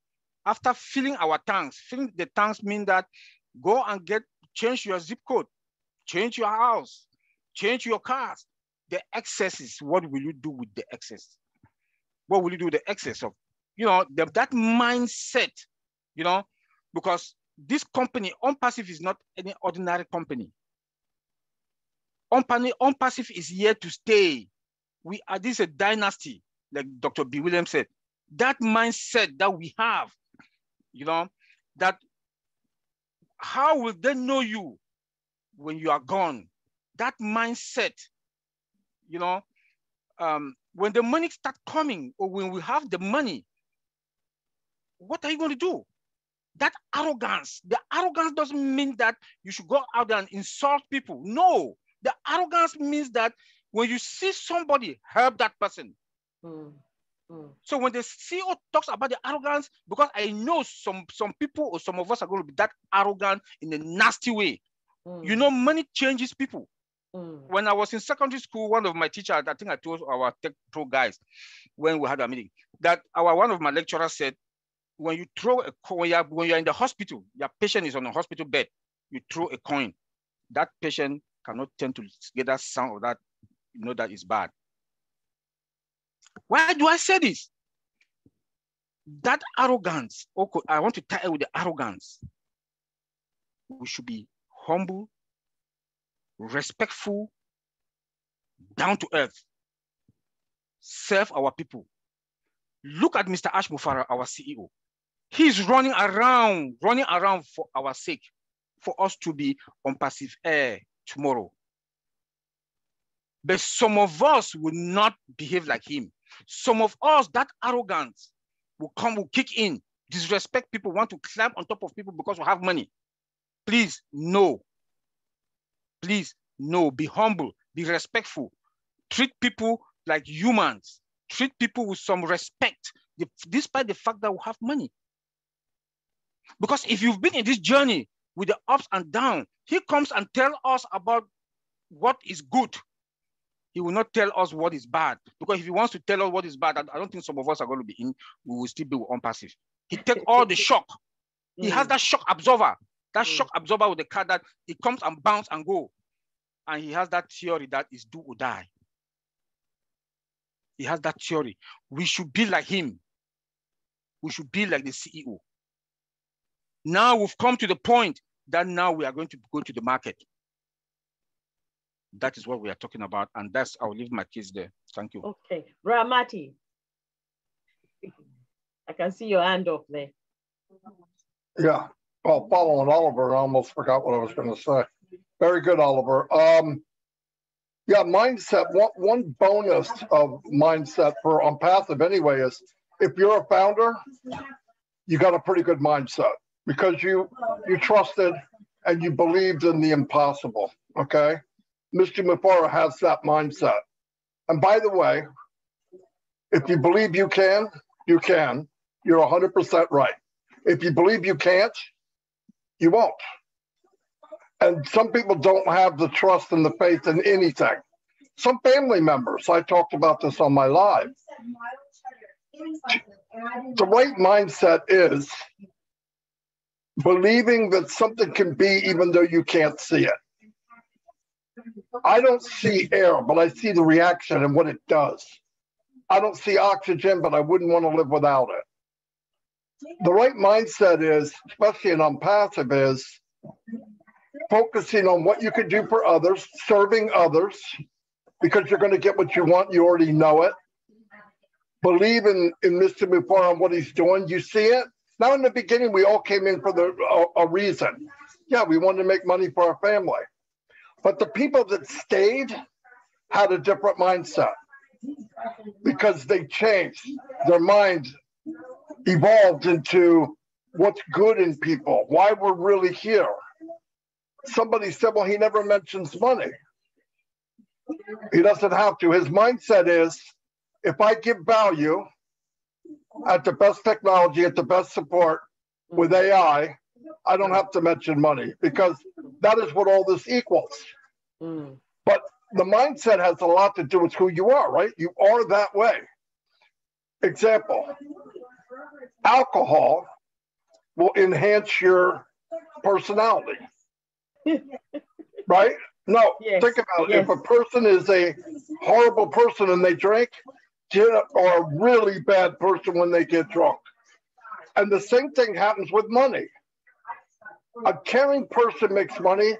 After filling our tanks, filling the tanks mean that go and get change your zip code, change your house, change your cars. The excesses, what will you do with the excess? What will you do with the excess of, you know, the, that mindset, you know, because this company, OnPassive is not any ordinary company. OnPassive is here to stay. We are, this is a dynasty, like Dr. B. Williams said. That mindset that we have, you know, that how will they know you when you are gone. That mindset, you know, um, when the money start coming or when we have the money, what are you going to do? That arrogance, the arrogance doesn't mean that you should go out there and insult people. No, the arrogance means that when you see somebody, help that person. Mm. Mm. So when the CEO talks about the arrogance, because I know some some people or some of us are going to be that arrogant in a nasty way. Mm. You know, money changes people. Mm. When I was in secondary school, one of my teachers, I think I told our tech pro guys when we had a meeting, that our one of my lecturers said, when you throw a coin, when you're, in the hospital, your patient is on a hospital bed, you throw a coin, that patient cannot tend to get that sound of that, you know that is bad. Why do I say this? That arrogance, okay, I want to tie it with the arrogance. We should be humble, respectful, down to earth, serve our people. Look at Mr. Ash Mufareh, our CEO. He's running around, running around for our sake, for us to be OnPassive air tomorrow. But some of us will not behave like him. Some of us, that arrogance will come, will kick in, disrespect people, want to climb on top of people because we have money. Please, no. Please, no. Be humble, be respectful. Treat people like humans. Treat people with some respect, despite the fact that we have money. Because if you've been in this journey with the ups and downs, he comes and tell us about what is good. He will not tell us what is bad. Because if he wants to tell us what is bad, I don't think some of us are going to be in, we will still be OnPassive. He take all the shock. He has mm. that shock absorber. That mm. shock absorber with the car that it comes and bounce and go. And he has that theory that is do or die. He has that theory. We should be like him. We should be like the CEO. Now we've come to the point that now we are going to go to the market. that is what we are talking about. And that's, I'll leave my kids there. Thank you. Okay, Ramati. I can see your hand up there. Yeah, well, following Oliver, I almost forgot what I was going to say. Very good, Oliver. Um, yeah, mindset. One, one bonus of mindset for OnPassive anyway is if you're a founder, you got a pretty good mindset because you you trusted and you believed in the impossible. Okay, Mr. Mufareh has that mindset. And by the way, if you believe you can, you can. You're 100% right. If you believe you can't, you won't. And some people don't have the trust and the faith in anything. Some family members, I talked about this on my live. The right mindset is believing that something can be even though you can't see it. I don't see air, but I see the reaction and what it does. I don't see oxygen, but I wouldn't want to live without it the right mindset is, especially in passive, is focusing on what you can do for others, serving others, because you're going to get what you want. You already know it. Believe in, in Mr. Mufareh and what he's doing. You see it. Now, in the beginning, we all came in for the a, a reason. Yeah, we wanted to make money for our family. But the people that stayed had a different mindset because they changed. Their mind evolved into what's good in people, why we're really here. Somebody said, well, he never mentions money. He doesn't have to. His mindset is if I give value at the best technology, at the best support with AI, I don't have to mention money because that is what all this equals. Mm. But the mindset has a lot to do with who you are, right? You are that way. Example alcohol will enhance your personality. right? No, yes. think about it. Yes. If a person is a horrible person and they drink, or a really bad person when they get drunk. And the same thing happens with money. A caring person makes money,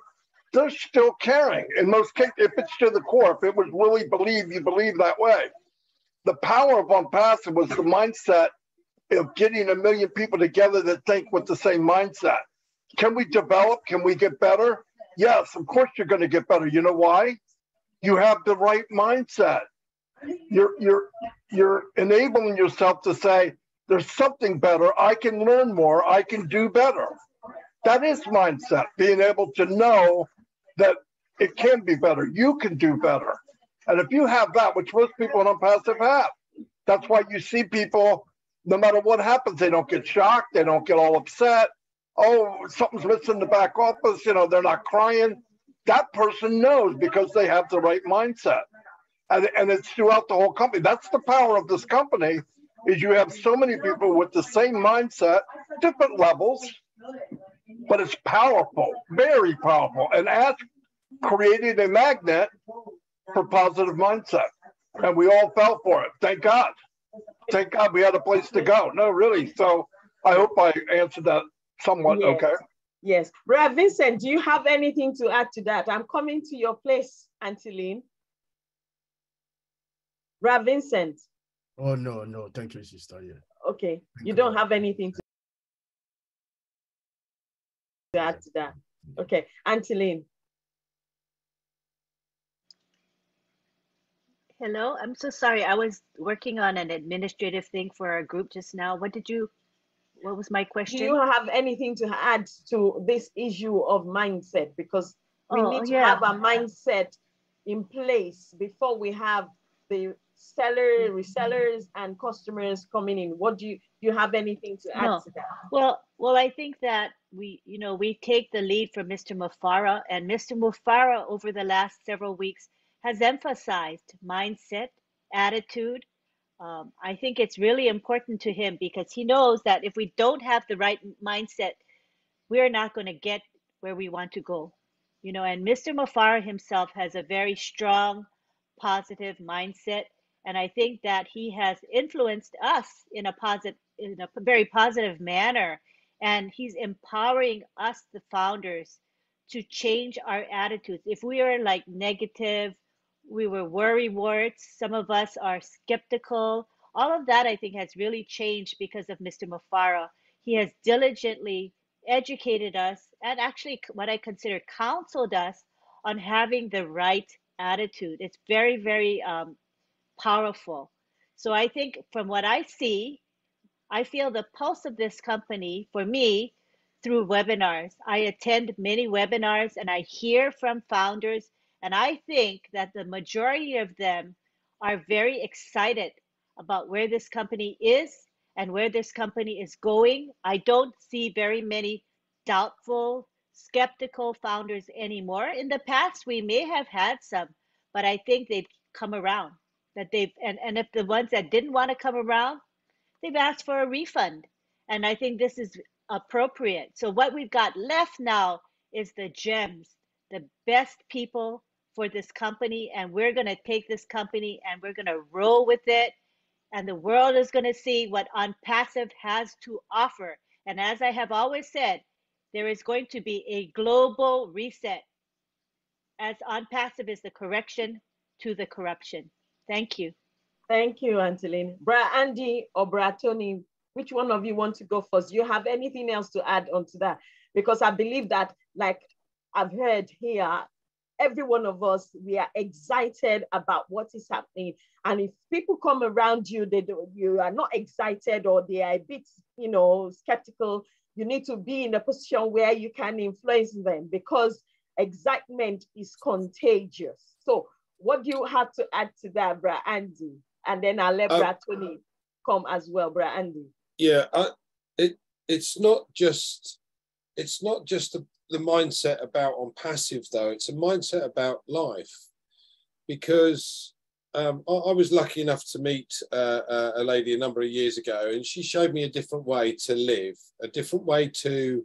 they're still caring. In most cases, if it's to the core, if it was really believe you believe that way. The power of OnPassive was the mindset of getting a million people together that think with the same mindset. Can we develop? Can we get better? Yes, of course you're going to get better. You know why? You have the right mindset. You're you're you're enabling yourself to say there's something better. I can learn more. I can do better. That is mindset. Being able to know that it can be better. You can do better. And if you have that, which most people OnPassive have, that's why you see people no matter what happens, they don't get shocked. They don't get all upset. Oh, something's missing in the back office. You know, they're not crying. That person knows because they have the right mindset. And, and it's throughout the whole company. That's the power of this company is you have so many people with the same mindset, different levels, but it's powerful, very powerful. And Ash created a magnet for positive mindset. And we all fell for it. Thank God thank God we had a place to go. No, really. So I hope I answered that somewhat yes. okay. Yes. Brad Vincent, do you have anything to add to that? I'm coming to your place, Antolin. Brad Vincent. Oh, no, no. Thank you, sister. Yeah. Okay. Thank you don't have anything to add to that. Okay. Antolin. Hello, I'm so sorry. I was working on an administrative thing for our group just now. What did you, what was my question? Do you have anything to add to this issue of mindset? Because we oh, need to yeah. have a mindset in place before we have the seller, resellers, and customers coming in. What do you do? You have anything to add no. to that? Well, well, I think that we, you know, we take the lead from Mr. Mufareh, and Mr. Mufareh over the last several weeks has emphasized mindset, attitude. Um, I think it's really important to him because he knows that if we don't have the right mindset, we're not going to get where we want to go. You know, and Mr. Mufareh himself has a very strong, positive mindset. And I think that he has influenced us in a positive, in a very positive manner. And he's empowering us, the founders, to change our attitudes. If we are like negative, we were worry warts, some of us are skeptical. All of that, I think, has really changed because of Mr. Mufareh. He has diligently educated us and actually what I consider counseled us on having the right attitude. It's very, very um, powerful. So I think from what I see, I feel the pulse of this company for me through webinars. I attend many webinars and I hear from founders, and I think that the majority of them are very excited about where this company is and where this company is going. I don't see very many doubtful, skeptical founders anymore. In the past, we may have had some, but I think they've come around. That they've and, and if the ones that didn't want to come around, they've asked for a refund. And I think this is appropriate. So what we've got left now is the gems, the best people for this company, and we're going to take this company and we're going to roll with it. And the world is going to see what OnPassive has to offer. And as I have always said, there is going to be a global reset as OnPassive is the correction to the corruption. Thank you. Thank you, Angeline. Bra Andy or Bra Tony, which one of you want to go first? You have anything else to add onto that? Because I believe that, like I've heard here, every one of us, we are excited about what is happening. And if people come around you, they do, you are not excited or they are a bit, you know, skeptical, you need to be in a position where you can influence them because excitement is contagious. So what do you have to add to that, Bra Andy? And then I'll let um, Bra Tony come as well, Bra Andy. Yeah, I, it it's not just it's not just the, mindset about on passive though. It's a mindset about life because um, I, I, was lucky enough to meet uh, uh, a lady a number of years ago, and she showed me a different way to live, a different way to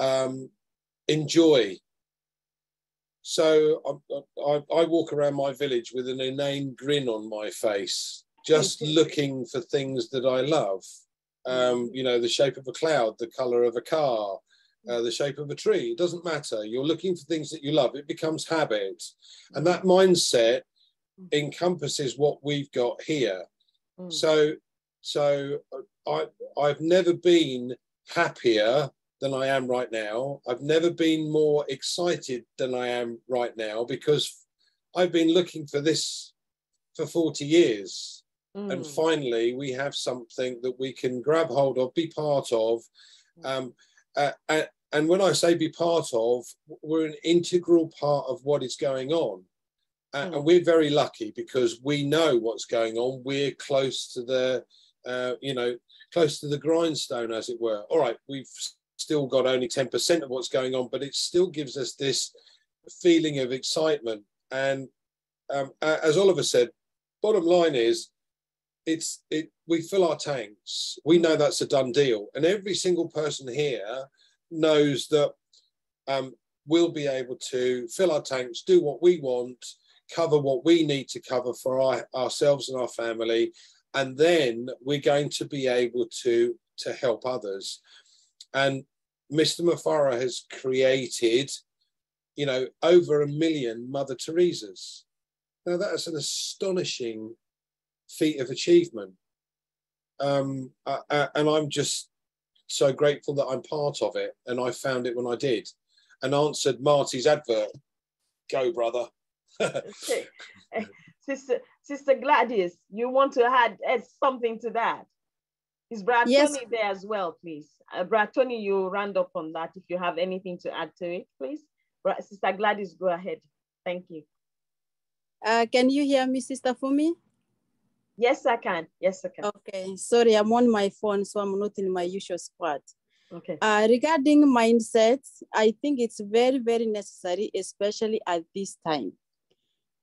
um, enjoy. So I, I, I, walk around my village with an inane grin on my face, just looking for things that I love. Um, you know, the shape of a cloud, the color of a car, uh, the shape of a tree. It doesn't matter. You're looking for things that you love. It becomes habit, and that mindset encompasses what we've got here. Mm. So, so I I've never been happier than I am right now. I've never been more excited than I am right now because I've been looking for this for 40 years. Mm. And finally, we have something that we can grab hold of, be part of. Mm. Um, uh, and when I say be part of, we're an integral part of what is going on. Uh, and we're very lucky because we know what's going on. We're close to the, uh, you know, close to the grindstone, as it were. All right, we've still got only 10% of what's going on, but it still gives us this feeling of excitement. And um, as Oliver said, bottom line is, it's it. We fill our tanks. We know that's a done deal, and every single person here knows that um, we'll be able to fill our tanks, do what we want, cover what we need to cover for our, ourselves and our family, and then we're going to be able to to help others. And Mr. Mufareh has created, you know, over a million Mother Teresa's. Now that's an astonishing feat of achievement. Um, uh, and I'm just so grateful that I'm part of it. And I found it when I did and answered Marty's advert. Go, brother. Sister, Sister Gladys, you want to add, add something to that? Is Brad yes. Tony there as well, please? Uh, Brad Tony, you round up on that if you have anything to add to it, please. Sister Gladys, go ahead. Thank you. Uh, can you hear me, Sister Fumi? Yes, I can. Yes, I can. Okay. Sorry, I'm on my phone, so I'm not in my usual spot. Okay. Uh, regarding mindsets, I think it's very, very necessary, especially at this time.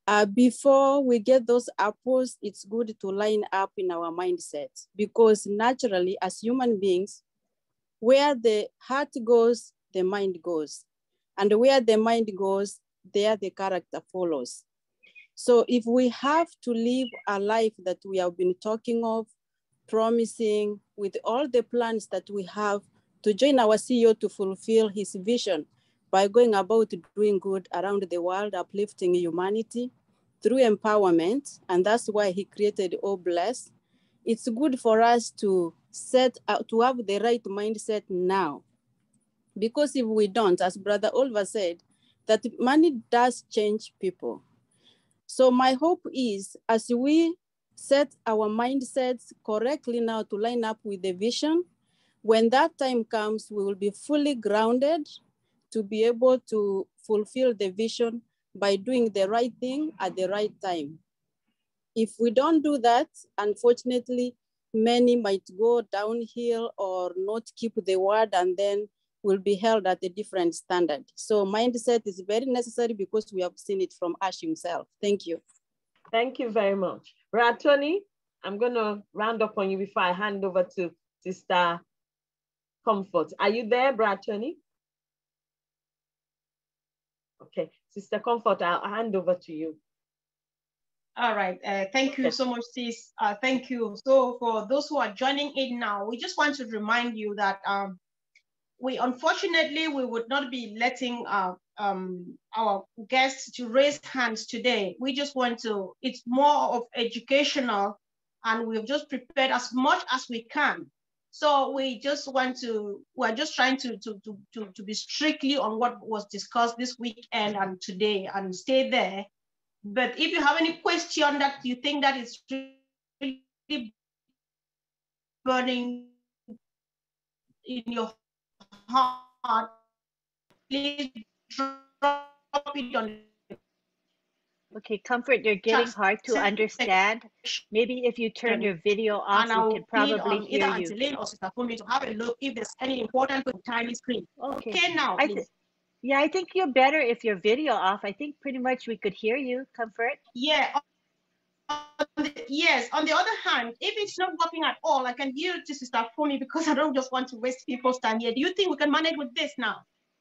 Uh, before we get those apples, it's good to line up in our mindset because naturally, as human beings, where the heart goes, the mind goes. And where the mind goes, there the character follows. So if we have to live a life that we have been talking of, promising with all the plans that we have to join our CEO to fulfill his vision, by going about doing good around the world, uplifting humanity through empowerment. And that's why he created OBless. It's good for us to set out to have the right mindset now. Because if we don't, as Brother Oliver said, that money does change people. So my hope is as we set our mindsets correctly now to line up with the vision, when that time comes, we will be fully grounded to be able to fulfill the vision by doing the right thing at the right time. If we don't do that, unfortunately, many might go downhill or not keep the word and then will be held at a different standard. So mindset is very necessary because we have seen it from Ash himself. Thank you. Thank you very much. Brad Tony, I'm gonna round up on you before I hand over to Sister Comfort. Are you there, Brad Tony? Okay, Sister Comfort, I'll hand over to you. All right. Uh, thank you so much, sis. Uh, thank you. So for those who are joining in now, we just want to remind you that um, we unfortunately we would not be letting uh, um, our guests to raise hands today. We just want to. It's more of educational, and we've just prepared as much as we can. So we just want to. We're just trying to to to to, to be strictly on what was discussed this weekend and today, and stay there but if you have any question that you think that is really burning in your heart, please drop it on Okay, Comfort, you're getting hard to understand. Maybe if you turn your video off, we can probably hear you. Either or Sister Fumi to have a look if there's any important tiny screen. Okay, okay now, I, th yeah, I think you're better if your video off. I think pretty much we could hear you, Comfort. Yeah. Yes. On the other hand, if it's not working at all, I can hear to Sister Fumi because I don't just want to waste people's time here. Do you think we can manage with this now?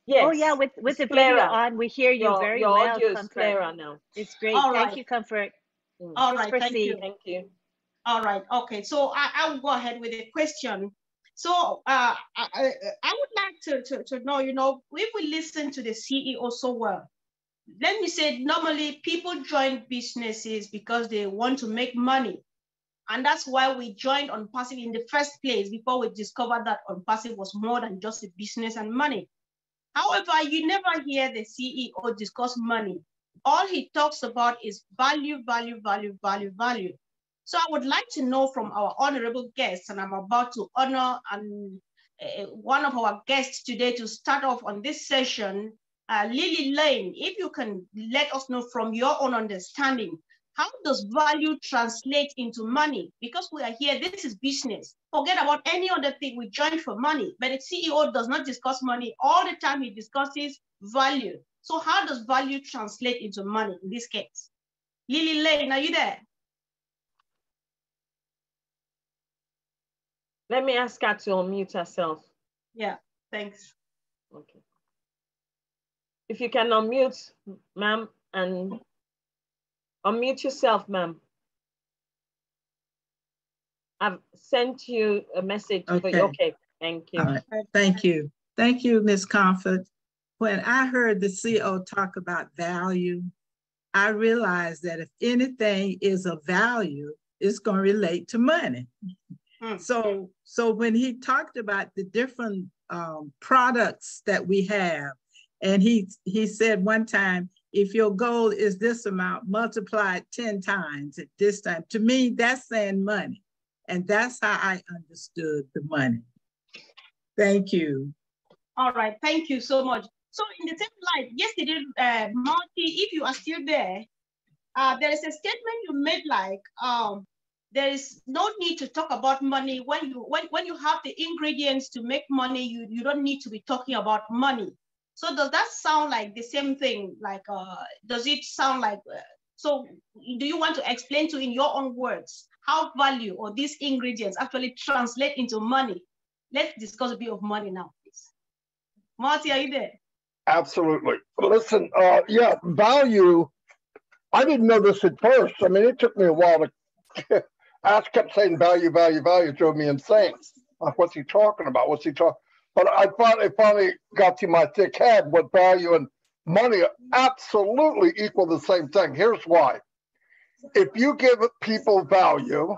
Yes. Oh yeah, with with the video on, we hear you your, very your well. Audio Comfort. is clearer now. It's great. All Thank right. you, Comfort. Mm. All right. Thank you. Thank you. All right. Okay. So I, I will go ahead with a question. So uh, I, I would like to, to, to know, you know, if we listen to the CEO so well, let me say, normally people join businesses because they want to make money. And that's why we joined OnPassive in the first place before we discovered that OnPassive was more than just a business and money. However, you never hear the CEO discuss money. All he talks about is value, value, value, value, value. So I would like to know from our honorable guests, and I'm about to honor and uh, one of our guests today to start off on this session, uh, Lily Lane, if you can let us know from your own understanding, how does value translate into money? Because we are here, this is business. Forget about any other thing. We join for money, but the CEO does not discuss money. All the time he discusses value. So how does value translate into money in this case? Lily Lane, are you there? Let me ask her to unmute herself. Yeah, thanks. Okay. If you can unmute, ma'am, and unmute yourself, ma'am. I've sent you a message. Okay. okay, thank you. All right. Thank you. Thank you, Ms. Comfort. When I heard the CEO talk about value, I realized that if anything is of value, it's going to relate to money. Hmm. So, so when he talked about the different um, products that we have, and he he said one time, if your goal is this amount, multiply it 10 times at this time. To me, that's saying money. And that's how I understood the money. Thank you. All right, thank you so much. So in the same light, yesterday, uh, Marty, if you are still there, uh, there is a statement you made like, um, there is no need to talk about money when you when, when you have the ingredients to make money you, you don't need to be talking about money so does that sound like the same thing like uh, does it sound like uh, so do you want to explain to in your own words how value or these ingredients actually translate into money let's discuss a bit of money now please marty are you there absolutely listen uh, yeah value i didn't know this at first i mean it took me a while to I kept saying value, value, value, drove me insane. Like, what's he talking about? What's he talking? But I finally, finally got to my thick head what value and money absolutely equal the same thing. Here's why. If you give people value,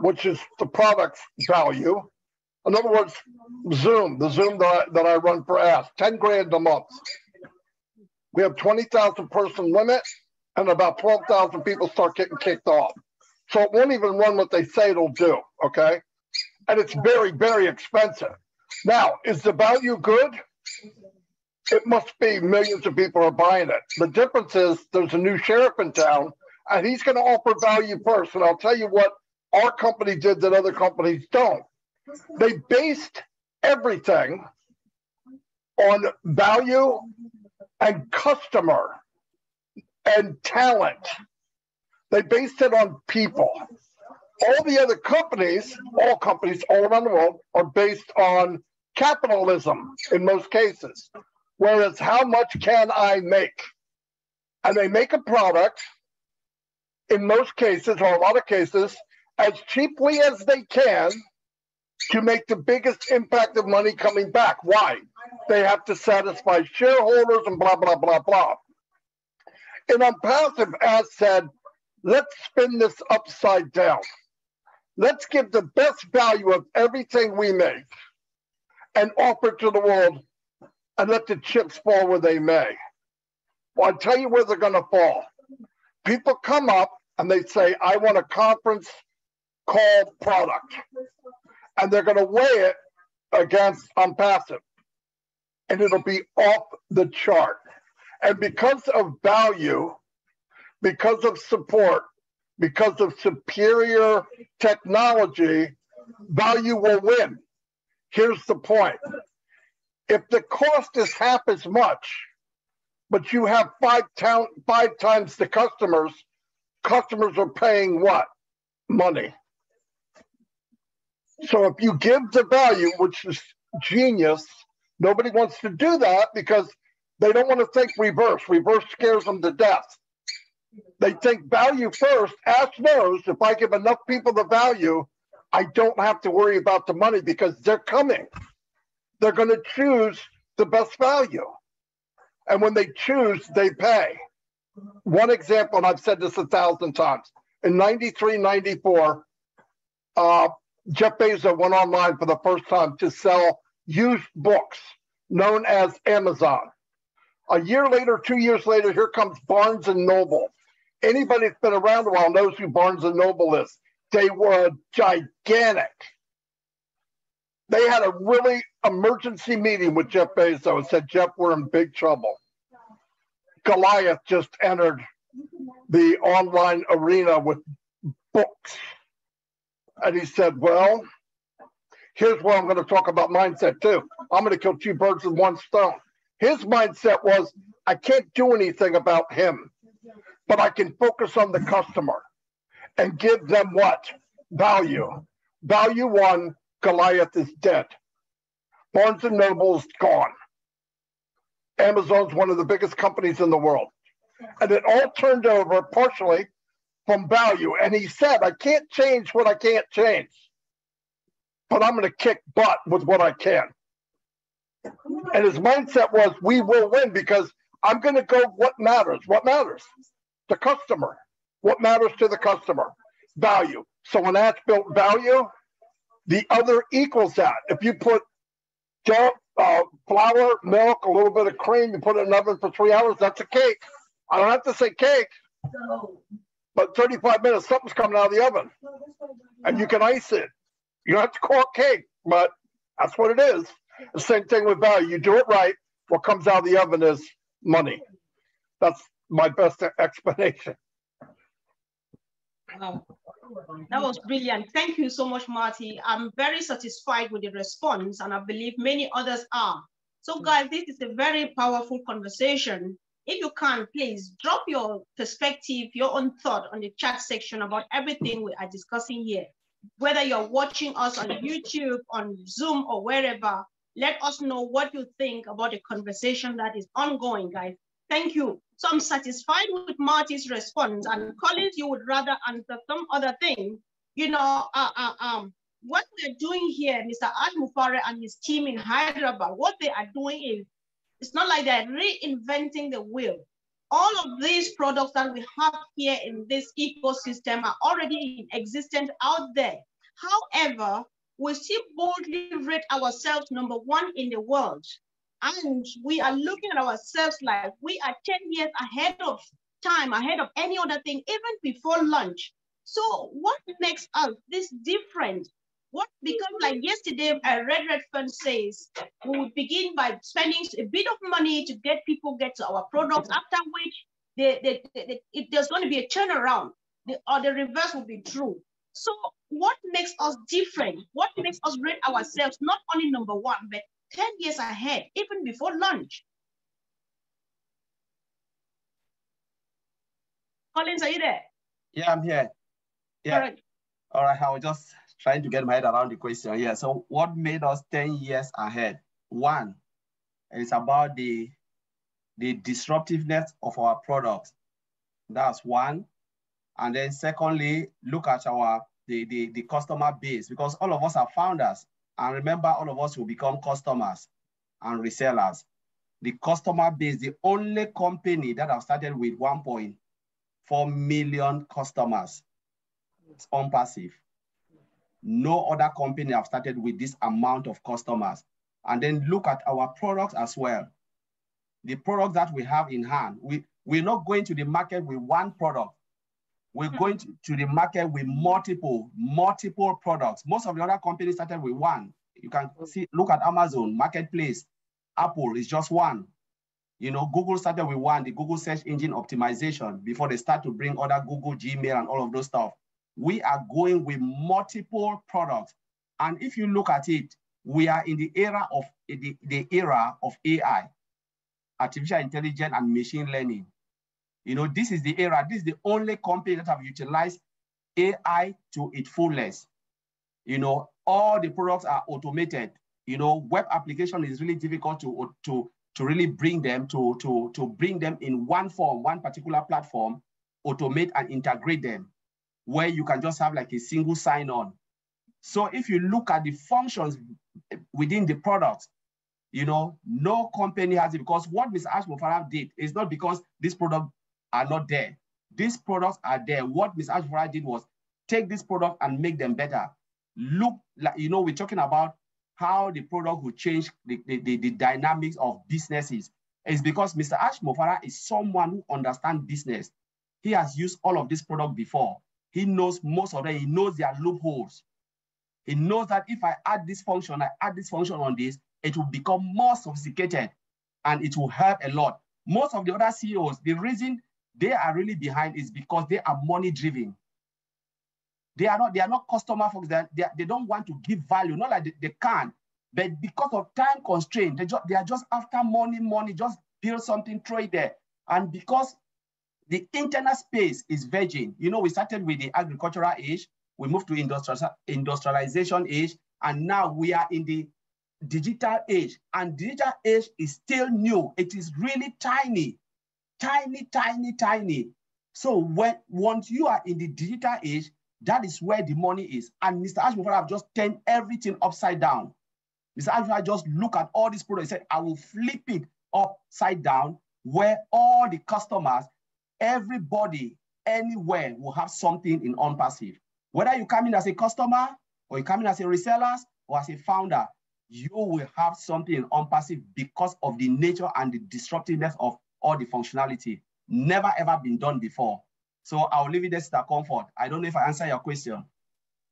which is the product's value, in other words, Zoom, the Zoom that I, that I run for Ash, 10 grand a month. We have 20,000 person limit and about 12,000 people start getting kicked off. So it won't even run what they say it'll do, okay? And it's very, very expensive. Now, is the value good? It must be millions of people are buying it. The difference is there's a new sheriff in town and he's going to offer value first. And I'll tell you what our company did that other companies don't. They based everything on value and customer and talent. They based it on people. All the other companies, all companies all around the world, are based on capitalism in most cases. Whereas, how much can I make? And they make a product, in most cases, or a lot of cases, as cheaply as they can to make the biggest impact of money coming back. Why? They have to satisfy shareholders and blah, blah, blah, blah. And OnPassive, as said, let's spin this upside down. Let's give the best value of everything we make and offer it to the world and let the chips fall where they may. Well, I'll tell you where they're going to fall. People come up and they say, I want a conference called product. And they're going to weigh it against passive, And it'll be off the chart. And because of value, because of support, because of superior technology, value will win. Here's the point if the cost is half as much, but you have five, town, five times the customers, customers are paying what? Money. So if you give the value, which is genius, nobody wants to do that because they don't want to think reverse. Reverse scares them to death. They think value first. Ash knows if I give enough people the value, I don't have to worry about the money because they're coming. They're going to choose the best value. And when they choose, they pay. One example, and I've said this a thousand times in 93, 94, uh, Jeff Bezos went online for the first time to sell used books known as Amazon. A year later, two years later, here comes Barnes and Noble. Anybody that's been around a while knows who Barnes and Noble is. They were gigantic. They had a really emergency meeting with Jeff Bezos and said, Jeff, we're in big trouble. Goliath just entered the online arena with books. And he said, Well, here's where I'm going to talk about mindset too. I'm going to kill two birds with one stone. His mindset was, I can't do anything about him, but I can focus on the customer and give them what? Value. Value one, Goliath is dead. Barnes and Noble is gone. Amazon's one of the biggest companies in the world. And it all turned over partially from value. And he said, I can't change what I can't change, but I'm going to kick butt with what I can. And his mindset was, we will win because I'm going to go what matters. What matters? The customer. What matters to the customer? Value. So when that's built value, the other equals that. If you put uh, flour, milk, a little bit of cream, you put it in the oven for three hours, that's a cake. I don't have to say cake, but 35 minutes, something's coming out of the oven. And you can ice it. You don't have to call it cake, but that's what it is. The same thing with value. You do it right, what comes out of the oven is money. That's my best explanation. Wow. That was brilliant. Thank you so much, Marty. I'm very satisfied with the response, and I believe many others are. So, mm. guys, this is a very powerful conversation. If you can, please drop your perspective, your own thought on the chat section about everything we are discussing here. Whether you're watching us on YouTube, on Zoom, or wherever, let us know what you think about the conversation that is ongoing, guys. Thank you. So I'm satisfied with Marty's response. And Collins, you would rather answer some other thing. You know, uh, uh, um, what we're doing here, Mr. Ash and his team in Hyderabad, what they are doing is, it's not like they're reinventing the wheel. All of these products that we have here in this ecosystem are already in existence out there. However, we still boldly rate ourselves number one in the world. And we are looking at ourselves like we are 10 years ahead of time, ahead of any other thing, even before lunch. So what makes us this different? What becomes like yesterday, a Red Red Fund says, we will begin by spending a bit of money to get people get to our products, after which they, they, they, it, there's going to be a turnaround, the, or the reverse will be true. So what makes us different? What makes us rate ourselves not only number one, but 10 years ahead, even before lunch? Collins, are you there? Yeah, I'm here. Yeah. All right. All right. I was just trying to get my head around the question. Yeah. So what made us 10 years ahead? One, it's about the the disruptiveness of our products. That's one. And then secondly, look at our the, the, the customer base because all of us are founders. And remember, all of us will become customers and resellers. The customer base, the only company that have started with 1.4 million customers it's OnPassive. No other company have started with this amount of customers. And then look at our products as well. The products that we have in hand, we, we're not going to the market with one product. We're hmm. going to, to the market with multiple, multiple products. Most of the other companies started with one. You can see, look at Amazon, Marketplace, Apple is just one. You know, Google started with one, the Google search engine optimization before they start to bring other Google Gmail and all of those stuff. We are going with multiple products. And if you look at it, we are in the era of the, the era of AI, artificial intelligence and machine learning. You know, this is the era, this is the only company that have utilized AI to its fullest. You know, all the products are automated. You know, web application is really difficult to, to, to really bring them to, to, to bring them in one form, one particular platform, automate and integrate them, where you can just have like a single sign on. So if you look at the functions within the product, you know, no company has it because what Mr. Ash Mufareh did is not because this product are not there. These products are there. What Ms. Ashfora did was take this product and make them better. Look, like, you know, we're talking about how the product will change the, the, the, the dynamics of businesses. It's because Mr. Ash Mufareh is someone who understands business. He has used all of this product before. He knows most of them. He knows their loopholes. He knows that if I add this function, I add this function on this, it will become more sophisticated and it will help a lot. Most of the other CEOs, the reason they are really behind is because they are money driven. They are not, they are not customer folks. They, they, they don't want to give value, not like they, they can, but because of time constraint, they, they are just after money, money, just build something, throw it there. And because the internet space is virgin, you know, we started with the agricultural age, we moved to industrial, industrialization age, and now we are in the digital age. And digital age is still new. It is really tiny tiny, tiny, tiny. So when once you are in the digital age, that is where the money is. And Mr. Ashmore have just turned everything upside down. Mr. Ashmore just look at all these products and said, I will flip it upside down where all the customers, everybody, anywhere will have something in OnPassive. Whether you come in as a customer or you come in as a reseller or as a founder, you will have something in OnPassive because of the nature and the disruptiveness of all the functionality. Never ever been done before. So I'll leave it there, Mr. Comfort. I don't know if I answer your question.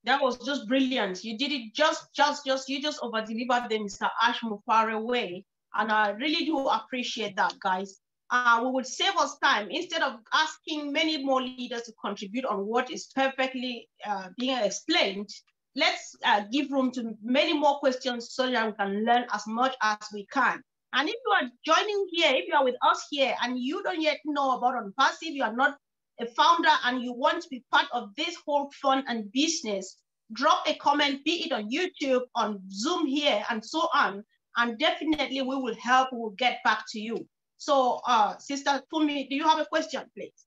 That was just brilliant. You did it just, just, just, you just over delivered the Mr. Ash far away. And I really do appreciate that, guys. Uh, we would save us time instead of asking many more leaders to contribute on what is perfectly uh, being explained. Let's uh, give room to many more questions so that we can learn as much as we can. And if you are joining here, if you are with us here and you don't yet know about OnPassive, you are not a founder and you want to be part of this whole fun and business, drop a comment, be it on YouTube, on Zoom here, and so on. And definitely we will help, we will get back to you. So uh, Sister Fumi, do you have a question, please?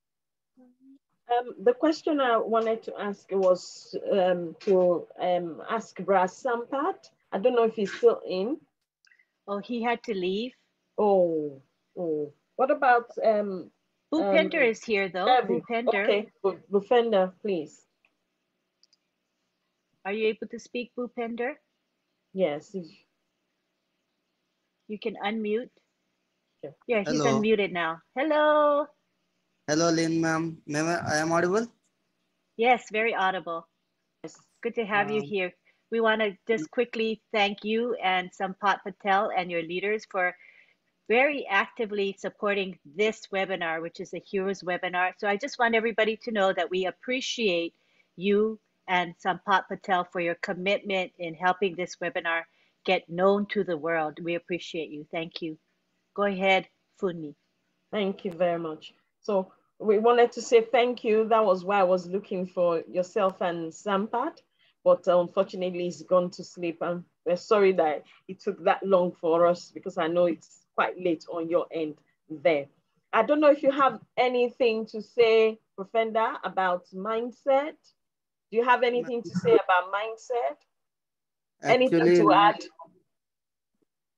Um, the question I wanted to ask was um, to um, ask Brass Sampat. I don't know if he's still in. Oh, he had to leave. Oh, oh. What about um? Bupender um, is here though. Debbie. Bhupender. Okay, Bupender, please. Are you able to speak, Bupender? Yes. You can unmute. Yeah, he's Hello. unmuted now. Hello. Hello, Lynn, ma'am. Ma'am, I am audible? Yes, very audible. Good to have um, you here. We want to just quickly thank you and Sampat Patel and your leaders for very actively supporting this webinar, which is a Heroes webinar. So I just want everybody to know that we appreciate you and Sampat Patel for your commitment in helping this webinar get known to the world. We appreciate you. Thank you. Go ahead, Funmi. Thank you very much. So we wanted to say thank you. That was why I was looking for yourself and Sampat, but unfortunately he's gone to sleep. And we're sorry that it took that long for us because I know it's quite late on your end there. I don't know if you have anything to say, Bhupender, about mindset. Do you have anything to say about mindset? Actually, anything to add?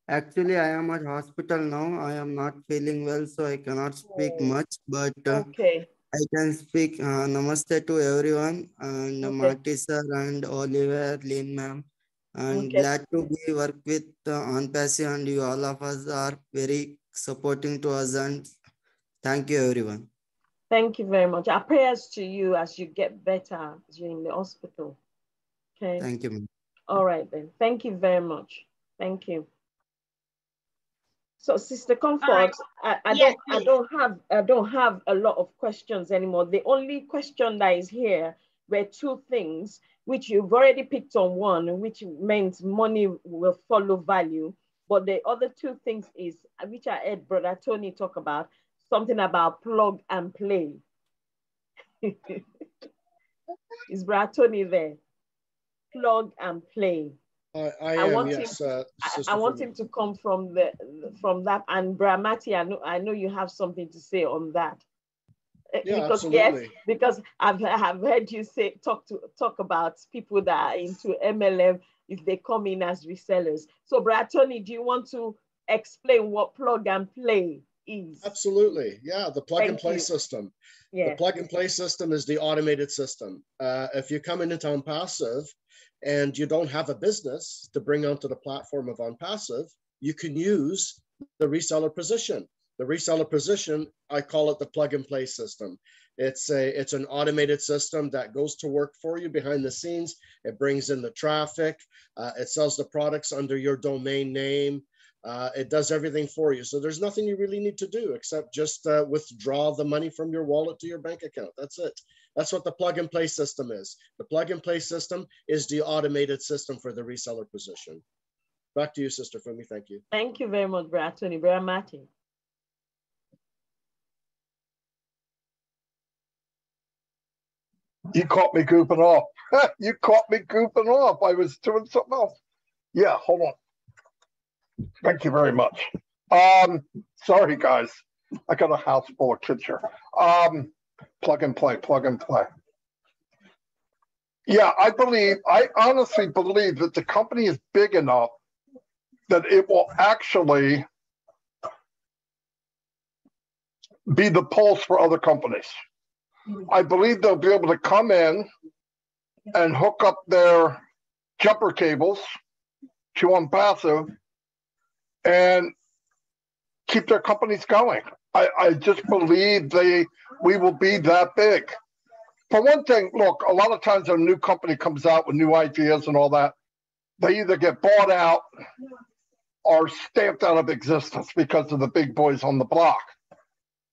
Actually, I am at hospital now. I am not feeling well, so I cannot speak oh. much. But uh, okay. I can speak. Uh, namaste to everyone and okay. Marty sir and Oliver, Lynn ma'am. And okay. glad to be work with uh, OnPassive and you all of us are very supporting to us and thank you everyone. Thank you very much. Our prayers to you as you get better during the hospital. Okay. Thank you. All right then. Thank you very much. Thank you. So, Sister Comfort, right. I, I yes, don't, I don't have, I don't have a lot of questions anymore. The only question that is here were two things, which you've already picked on one, which means money will follow value. But the other two things is, which I heard Brother Tony talk about, something about plug and play. is Brother Tony there? Plug and play. I, I, I want yes, him. Uh, I, I, want him to come from the from that. And Bramati, I know I know you have something to say on that. Eh, yeah, because absolutely. yes, because I've I've heard you say talk to talk about people that are into MLM if they come in as resellers. So, Brad Tony, do you want to explain what plug and play is? Absolutely. Yeah, the plug Thank and play you. system. Yeah. The plug and play system is the automated system. Uh, if you come into OnPassive, and you don't have a business to bring onto the platform of OnPassive, you can use the reseller position. The reseller position, I call it the plug and play system. It's a it's an automated system that goes to work for you behind the scenes. It brings in the traffic. Uh, it sells the products under your domain name. Uh, it does everything for you. So there's nothing you really need to do except just uh, withdraw the money from your wallet to your bank account. That's it. That's what the plug and play system is. The plug and play system is the automated system for the reseller position. Back to you, Sister Funmi. Thank you. Thank you very much, Brad Tony. Brad Martin. You caught me goofing off. you caught me goofing off. I was doing something else. Yeah, hold on. Thank you very much. Um, sorry, guys. I got a house full of kids here. Um, plug and play, plug and play. Yeah, I believe, I honestly believe that the company is big enough that it will actually be the pulse for other companies. I believe they'll be able to come in and hook up their jumper cables to OnPassive and keep their companies going. I, I just believe they we will be that big. For one thing, look, a lot of times when a new company comes out with new ideas and all that, they either get bought out or stamped out of existence because of the big boys on the block.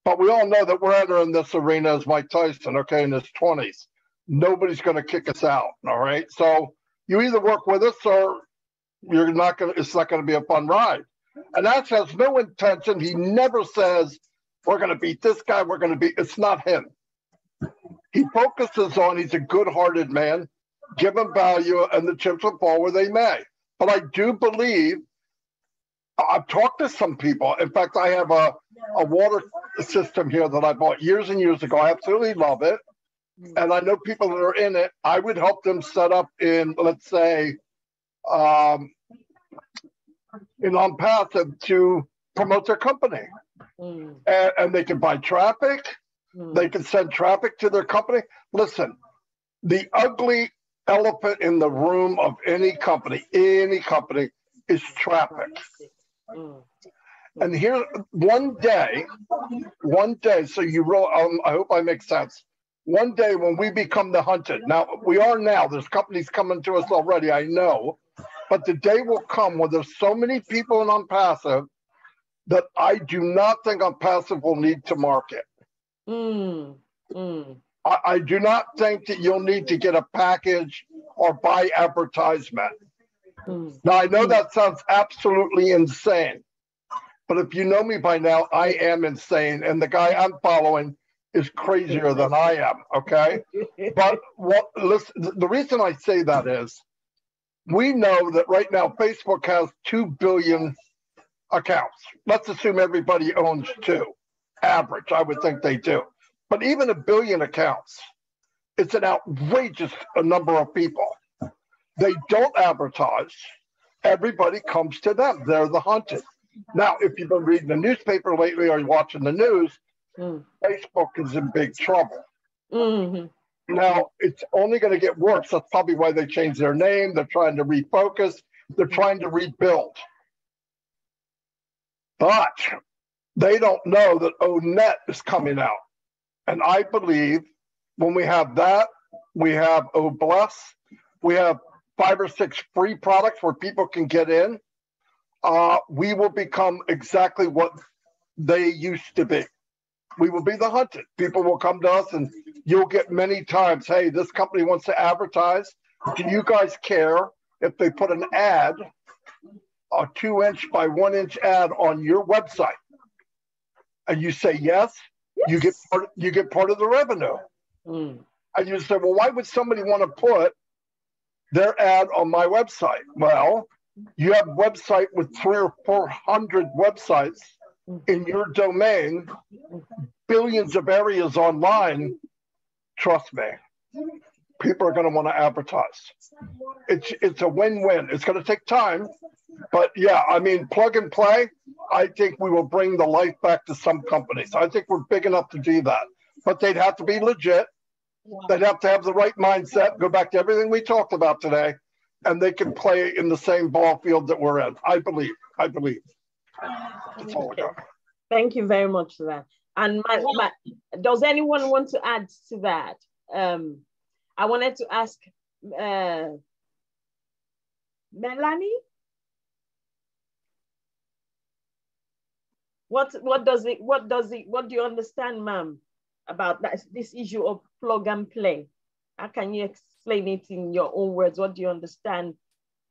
But we all know that we're entering this arena as Mike Tyson, okay, in his 20s. Nobody's going to kick us out, all right? So you either work with us or you're not going to, it's not going to be a fun ride. And that has no intention. He never says, we're going to beat this guy. We're going to beat. It's not him. He focuses on he's a good-hearted man. Give him value, and the chips will fall where they may. But I do believe. I've talked to some people. In fact, I have a, a water system here that I bought years and years ago. I absolutely love it. and I know people that are in it, I would help them set up in, let's say, um, in on path to promote their company. Mm. And, and they can buy traffic, Mm. they can send traffic to their company. Listen, the ugly elephant in the room of any company, any company, is traffic. Mm. And here, one day, one day, so you real, um, I hope I make sense. One day when we become the hunted, now we are now, there's companies coming to us already, I know. But the day will come when there's so many people in OnPassive that I do not think OnPassive will need to market. Mm. Mm. I, I do not think that you'll need to get a package or buy advertisement. Mm. Now, I know that sounds absolutely insane, but if you know me by now, I am insane. And the guy I'm following is crazier than I am. Okay. But what, listen, the reason I say that is we know that right now Facebook has 2 billion accounts. Let's assume everybody owns two. Average, I would think they do. But even a billion accounts, it's an outrageous number of people. They don't advertise. Everybody comes to them. They're the hunted. Now, if you've been reading the newspaper lately or you're watching the news, Mm. Facebook is in big trouble. Mhm. Now, it's only going to get worse. That's probably why they changed their name. They're trying to refocus, they're trying to rebuild. But they don't know that ONET is coming out. And I believe when we have that, we have OBless, we have five or six free products where people can get in. Uh, we will become exactly what they used to be we will be the hunted. People will come to us and you'll get many times, hey, this company wants to advertise. Do you guys care if they put an ad, a two inch by one inch ad on your website? And you say yes, you get part, you get part of the revenue. Mm. And you say, well, why would somebody want to put their ad on my website? Well, you have a website with three or four hundred websites in your domain, billions of areas online. Trust me, people are going to want to advertise. It's it's a win-win. It's going to take time, but yeah, I mean, plug and play. I think we will bring the life back to some companies. I think we're big enough to do that, but they'd have to be legit. They'd have to have the right mindset. Go back to everything we talked about today, and they can play in the same ball field that we're in. I believe. I believe. I got. Thank you very much for that. And my, my, does anyone want to add to that? Um, I wanted to ask uh, Melanie. What what does it what does it what do you understand, ma'am, about that this issue of plug and play? How can you explain it in your own words? What do you understand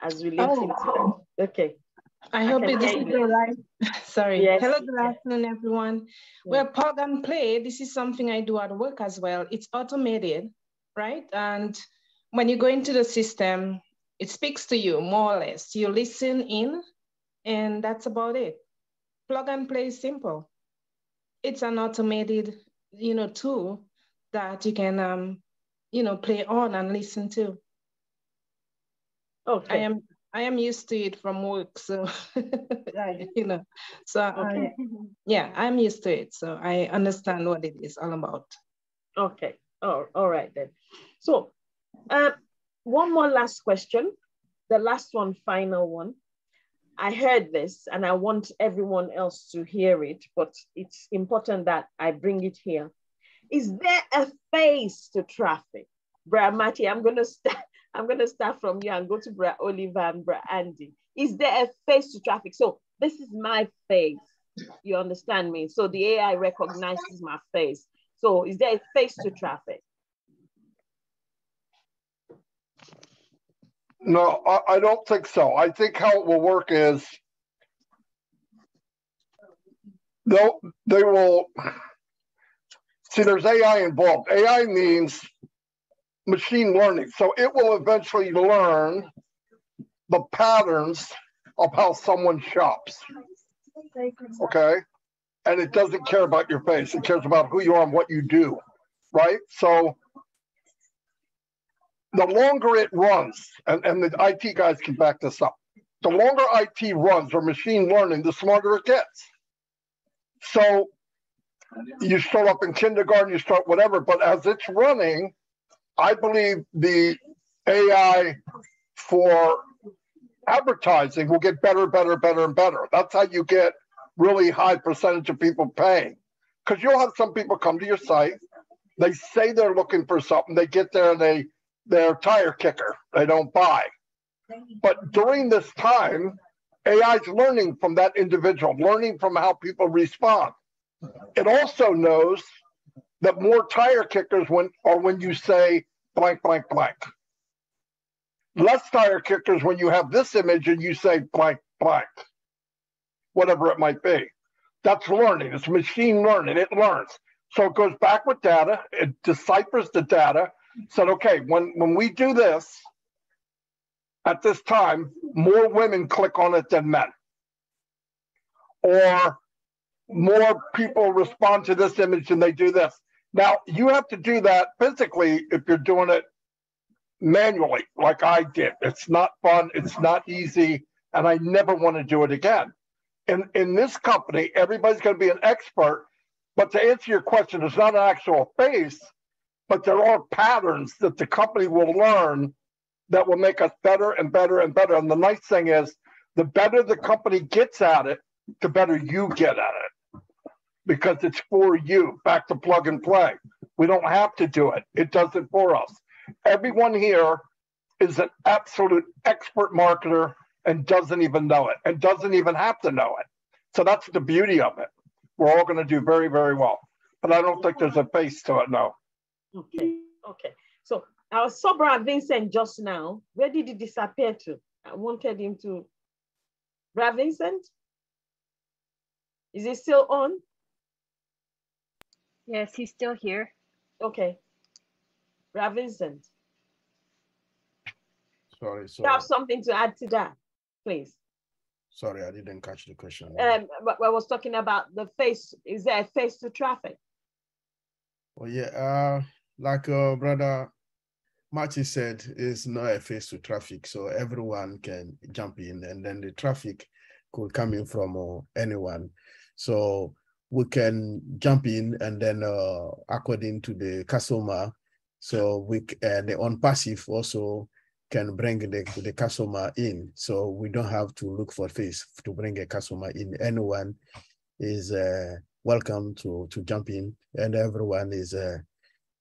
as relating to that? Okay. I hope hear is all right. Sorry. Yes. Hello, good afternoon, everyone. Well, plug and play, this is something I do at work as well. It's automated, right? And when you go into the system, it speaks to you more or less. You listen in, and that's about it. Plug and play is simple. It's an automated, you know, tool that you can, um, you know, play on and listen to. Okay. I am I am used to it from work, so I, you know, so I, yeah, I'm used to it, so I understand what it is all about. Okay. Oh, all right then. So, uh, one more last question, the last one, final one. I heard this and I want everyone else to hear it, but it's important that I bring it here. Is there a face to traffic? Bra Matty, I'm gonna start. I'm gonna start from you and go to Bra Oliver and Bra Andy. Is there a face to traffic? So this is my face. You understand me? So the AI recognizes my face. So is there a face to traffic? No, I, I don't think so. I think how it will work is they'll they will see there's AI involved. AI means machine learning. So it will eventually learn the patterns of how someone shops. Okay. And it doesn't care about your face. It cares about who you are and what you do. Right. So the longer it runs, and, and the IT guys can back this up, the longer IT runs or machine learning, the smarter it gets. So you start up in kindergarten, you start whatever, but as it's running, I believe the AI for advertising will get better, better, better, and better. That's how you get really high percentage of people paying. Because you'll have some people come to your site, they say they're looking for something, they get there and they they're tire kicker, they don't buy. But during this time, AI is learning from that individual, learning from how people respond. It also knows that more tire kickers when or when you say blank, blank, blank. Less tire kickers when you have this image and you say blank, blank, whatever it might be. That's learning. It's machine learning. It learns. So it goes back with data. It deciphers the data. Said, okay, when when we do this at this time, more women click on it than men. Or more people respond to this image than they do this. Now, you have to do that physically if you're doing it manually, like I did. It's not fun, it's not easy, and I never want to do it again. In, in this company, everybody's going to be an expert. But to answer your question, it's not an actual face, but there are patterns that the company will learn that will make us better and better and better. And the nice thing is, the better the company gets at it, the better you get at it because it's for you. Back to plug and play. We don't have to do it, it does it for us. Everyone here is an absolute expert marketer and doesn't even know it and doesn't even have to know it. So that's the beauty of it. We're all going to do very, very well. But I don't think there's a face to it, no. Okay, okay. So I saw Brad Vincent just now. Where did he disappear to? I wanted him to. Brad Vincent? Is he still on? Yes, he's still here. Okay. Brad Vincent. Sorry, You sorry. have something to add to that, please. Sorry, I didn't catch the question. Um, but I was talking about the face. Is there a face to traffic? Well, yeah, uh, like uh, brother Marty said, it's not a face to traffic, so everyone can jump in, and then the traffic could come in from uh, anyone. So we can jump in, and then uh, according to the customer, so we and the OnPassive also can bring the, the customer in. So we don't have to look for face to bring a customer in. Anyone is uh, welcome to to jump in, and everyone is uh,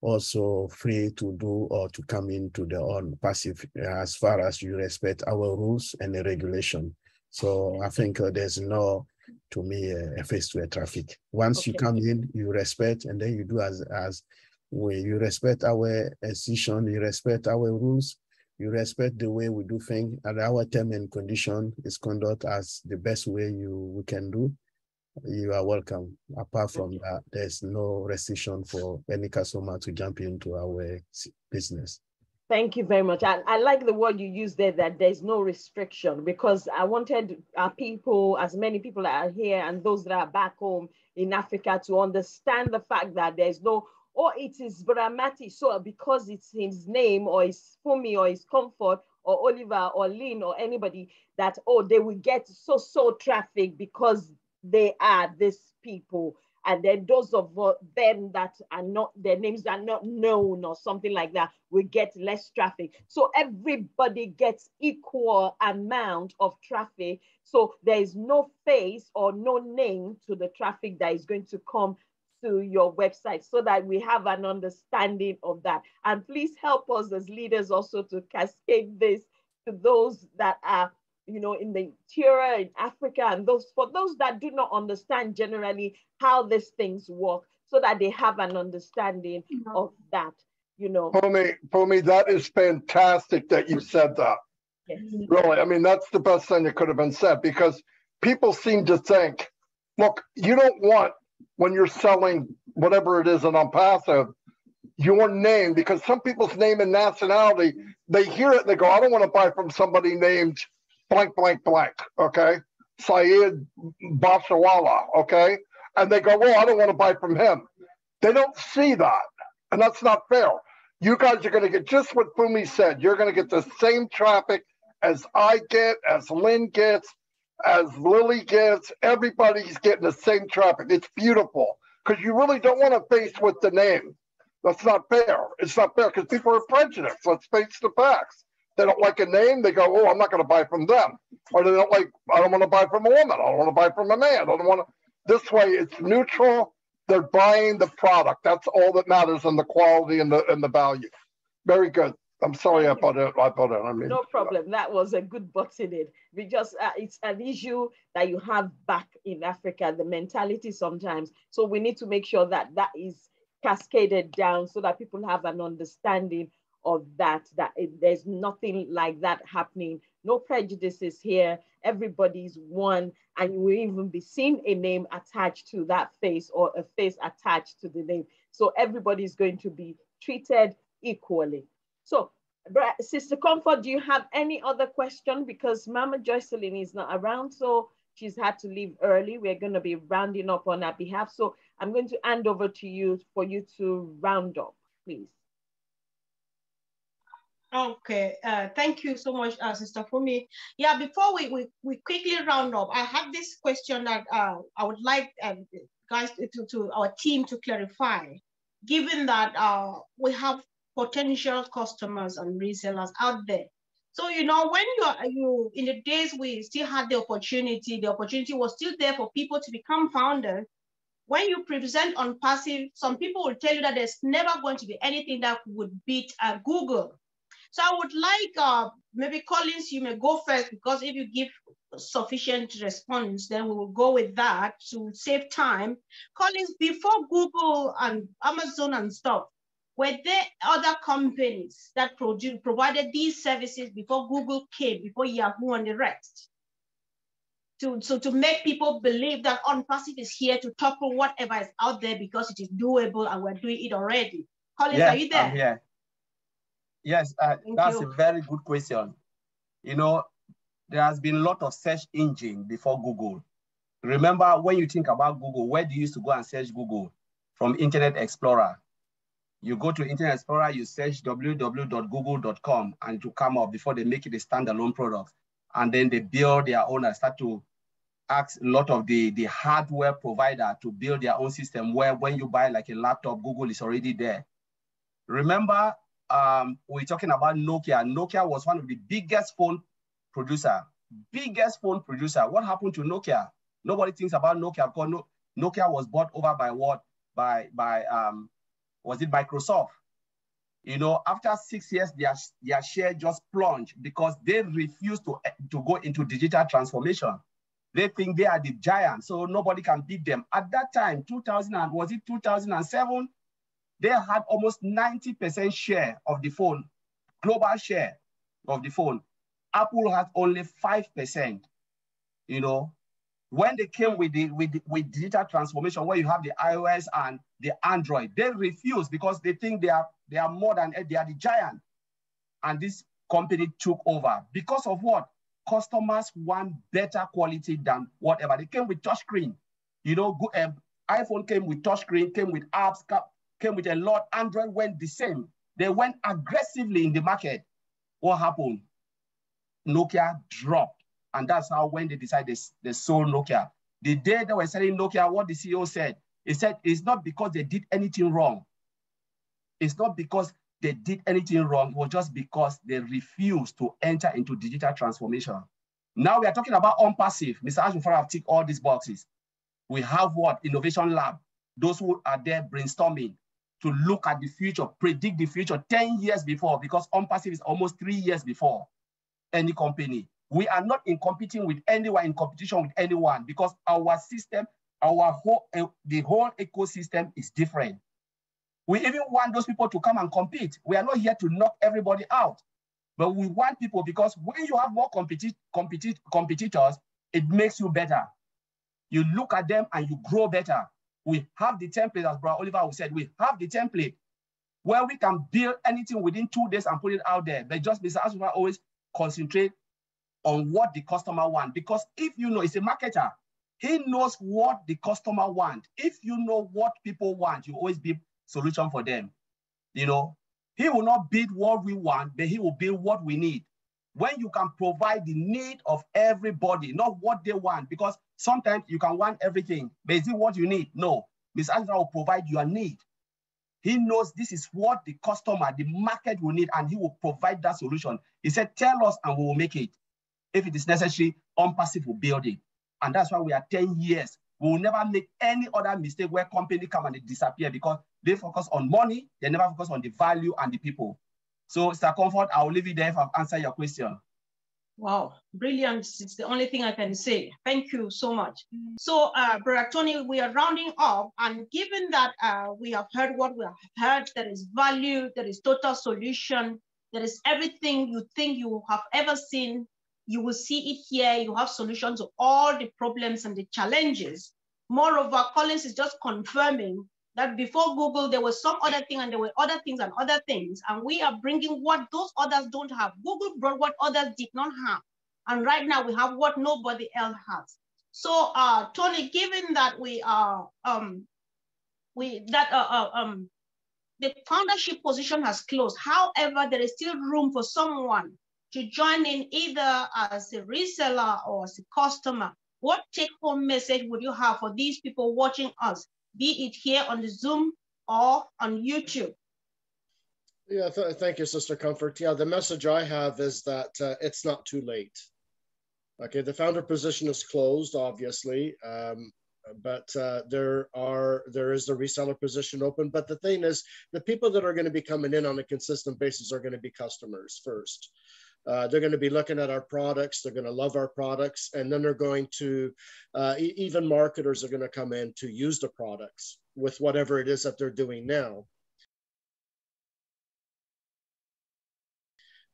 also free to do or to come into the OnPassive as far as you respect our rules and the regulation. So I think uh, there's no, to me, a face to a traffic. Once you come in, you respect, and then you do as as we you respect our decision, you respect our rules, you respect the way we do things, and our term and condition is conduct as the best way you we can do you are welcome. Apart from that, there's no restriction for any customer to jump into our business. Thank you very much. And I like the word you used there that there's no restriction because I wanted our people, as many people that are here and those that are back home in Africa to understand the fact that there's no, or it is Bramati, so because it's his name or his Fumi or his Comfort or Oliver or Lynn or anybody that, oh, they will get so, so traffic because they are these people and then those of them that are not their names are not known or something like that will get less traffic. So everybody gets equal amount of traffic. So there is no face or no name to the traffic that is going to come to your website so that we have an understanding of that. And please help us as leaders also to cascade this to those that are you know, in the interior in Africa, and those for those that do not understand generally how these things work, so that they have an understanding of that, you know. Fumi, Fumi, that is fantastic that you said that. Yes. Really, I mean, that's the best thing that could have been said because people seem to think, look, you don't want when you're selling whatever it is and OnPassive, your name, because some people's name and nationality, they hear it they go, I don't want to buy from somebody named blank, blank, blank. Okay. Syed Bashawala. Okay. And they go, well, I don't want to buy from him. They don't see that. And that's not fair. You guys are going to get just what Fumi said. You're going to get the same traffic as I get, as Lynn gets, as Lily gets. Everybody's getting the same traffic. It's beautiful because you really don't want to face with the name. That's not fair. It's not fair because people are prejudiced. Let's face the facts. They don't like a name. They go, oh, I'm not going to buy from them. Or they don't like, I don't want to buy from a woman. I don't want to buy from a man. I don't want to. This way, it's neutral. They're buying the product. That's all that matters, and the quality and the and the value. Very good. I'm sorry I put it. I put it. I mean, no problem. That was a good in. We just uh, it's an issue that you have back in Africa, the mentality sometimes. So we need to make sure that that is cascaded down so that people have an understanding of that. That it, there's nothing like that happening. No prejudices here. Everybody's one, and you will even be seeing a name attached to that face or a face attached to the name. So everybody's going to be treated equally. So, Sister Comfort, do you have any other question? Because Mama Joycelyn is not around, so she's had to leave early. We're going to be rounding up on her behalf. So I'm going to hand over to you for you to round up, please. Okay, uh, thank you so much, uh, Sister Fumi. Yeah, before we, we, we quickly round up, I have this question that uh, I would like um, guys to, to our team to clarify. Given that uh, we have potential customers and resellers out there. So, you know, when you are, you, in the days we still had the opportunity, the opportunity was still there for people to become founders. When you present OnPassive, some people will tell you that there's never going to be anything that would beat uh, Google. So I would like uh, maybe Collins, you may go first because if you give sufficient response, then we will go with that to save time. Collins, before Google and Amazon and stuff, were there other companies that produce, provided these services before Google came, before Yahoo and the rest? To, so to make people believe that OnPassive is here to topple whatever is out there because it is doable and we're doing it already. Collins, are you there? I'm here. Yes, uh, that's you. a very good question. You know, there has been a lot of search engine before Google. Remember when you think about Google, where do you used to go and search Google? From Internet Explorer. You go to Internet Explorer, you search www.google.com and to come up before they make it a standalone product. And then they build their own and start to ask a lot of the, the hardware provider to build their own system where when you buy like a laptop, Google is already there. Remember, um, we're talking about Nokia. Nokia was one of the biggest phone producer, biggest phone producer. What happened to Nokia? Nobody thinks about Nokia because Nokia was bought over by what? By, by um, was it Microsoft? You know, after six years, their, their share just plunged because they refused to, to go into digital transformation. They think they are the giant, so nobody can beat them. At that time, 2000 and, was it 2007? They had almost 90% share of the phone, global share of the phone. Apple had only 5%, you know, when they came with the with, with digital transformation, where you have the iOS and the Android, they refused because they think they are they are more than they are the giant. And this company took over because of what? Customers want better quality than whatever. They came with touchscreen. You know, um, iPhone came with touchscreen, came with apps, came with a lot. Android went the same. They went aggressively in the market. What happened? Nokia dropped and that's how when they decided they, sold Nokia. The day they were selling Nokia, what the CEO said, he said, it's not because they did anything wrong. It's not because they did anything wrong. It was just because they refused to enter into digital transformation. Now we are talking about OnPassive. Mr. Ash Mufareh have ticked all these boxes. We have what? Innovation Lab. Those who are there brainstorming to look at the future, predict the future 10 years before, because OnPassive is almost three years before any company. We are not in competing with anyone, in competition with anyone, because our system, our whole, uh, the whole ecosystem is different. We even want those people to come and compete. We are not here to knock everybody out, but we want people because when you have more competi competi competitors, it makes you better. You look at them and you grow better. We have the template, as Brother Oliver said, we have the template where we can build anything within two days and put it out there. But just Mr. Asuma always concentrate on what the customer want. Because if you know, it's a marketer, he knows what the customer want. If you know what people want, you always be solution for them. You know, He will not build what we want, but he will build what we need. When you can provide the need of everybody, not what they want, because sometimes you can want everything, but is it what you need? No. Ms. Angela will provide your need. He knows this is what the customer, the market will need, and he will provide that solution. He said, tell us and we will make it. If it is necessary, OnPassive will build it. And that's why we are 10 years. We will never make any other mistake where company come and they disappear because they focus on money, they never focus on the value and the people. So, Mr. Comfort, I will leave it there I've answered your question. Wow, brilliant. It's the only thing I can say. Thank you so much. So, uh, Brother Tony, we are rounding up. And given that uh, we have heard what we have heard, there is value, there is total solution, there is everything you think you have ever seen, you will see it here. You have solutions to all the problems and the challenges. Moreover, Collins is just confirming that before Google, there was some other thing and there were other things and other things. And we are bringing what those others don't have. Google brought what others did not have. And right now we have what nobody else has. So uh, Tony, given that we are, um, we, that uh, uh, um, the foundership position has closed. However, there is still room for someone to join in either as a reseller or as a customer. What take home message would you have for these people watching us be it here on the Zoom or on YouTube. Yeah, th thank you, Sister Comfort. Yeah, the message I have is that uh, it's not too late. Okay, the founder position is closed, obviously, um, but uh, there are there is the reseller position open. But the thing is, the people that are going to be coming in on a consistent basis are going to be customers first. Uh, they're going to be looking at our products. They're going to love our products. And then they're going to, uh, e even marketers are going to come in to use the products with whatever it is that they're doing now.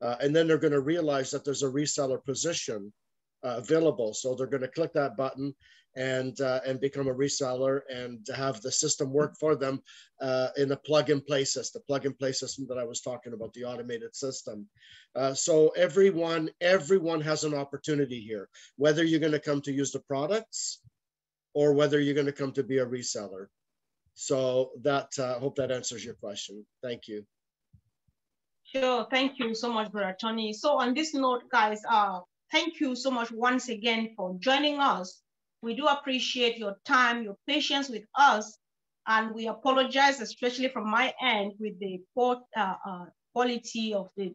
Uh, and then they're going to realize that there's a reseller position uh, available. So they're going to click that button and uh, and become a reseller and have the system work for them uh, in a plug and play system, the plug and play system that I was talking about, the automated system. Uh, so everyone everyone has an opportunity here, whether you're going to come to use the products or whether you're going to come to be a reseller. So that uh, hope that answers your question. Thank you. Sure, thank you so much, Brother Tony. So on this note, guys, uh, thank you so much once again for joining us. We do appreciate your time, your patience with us, and we apologize, especially from my end, with the poor uh, uh, quality of the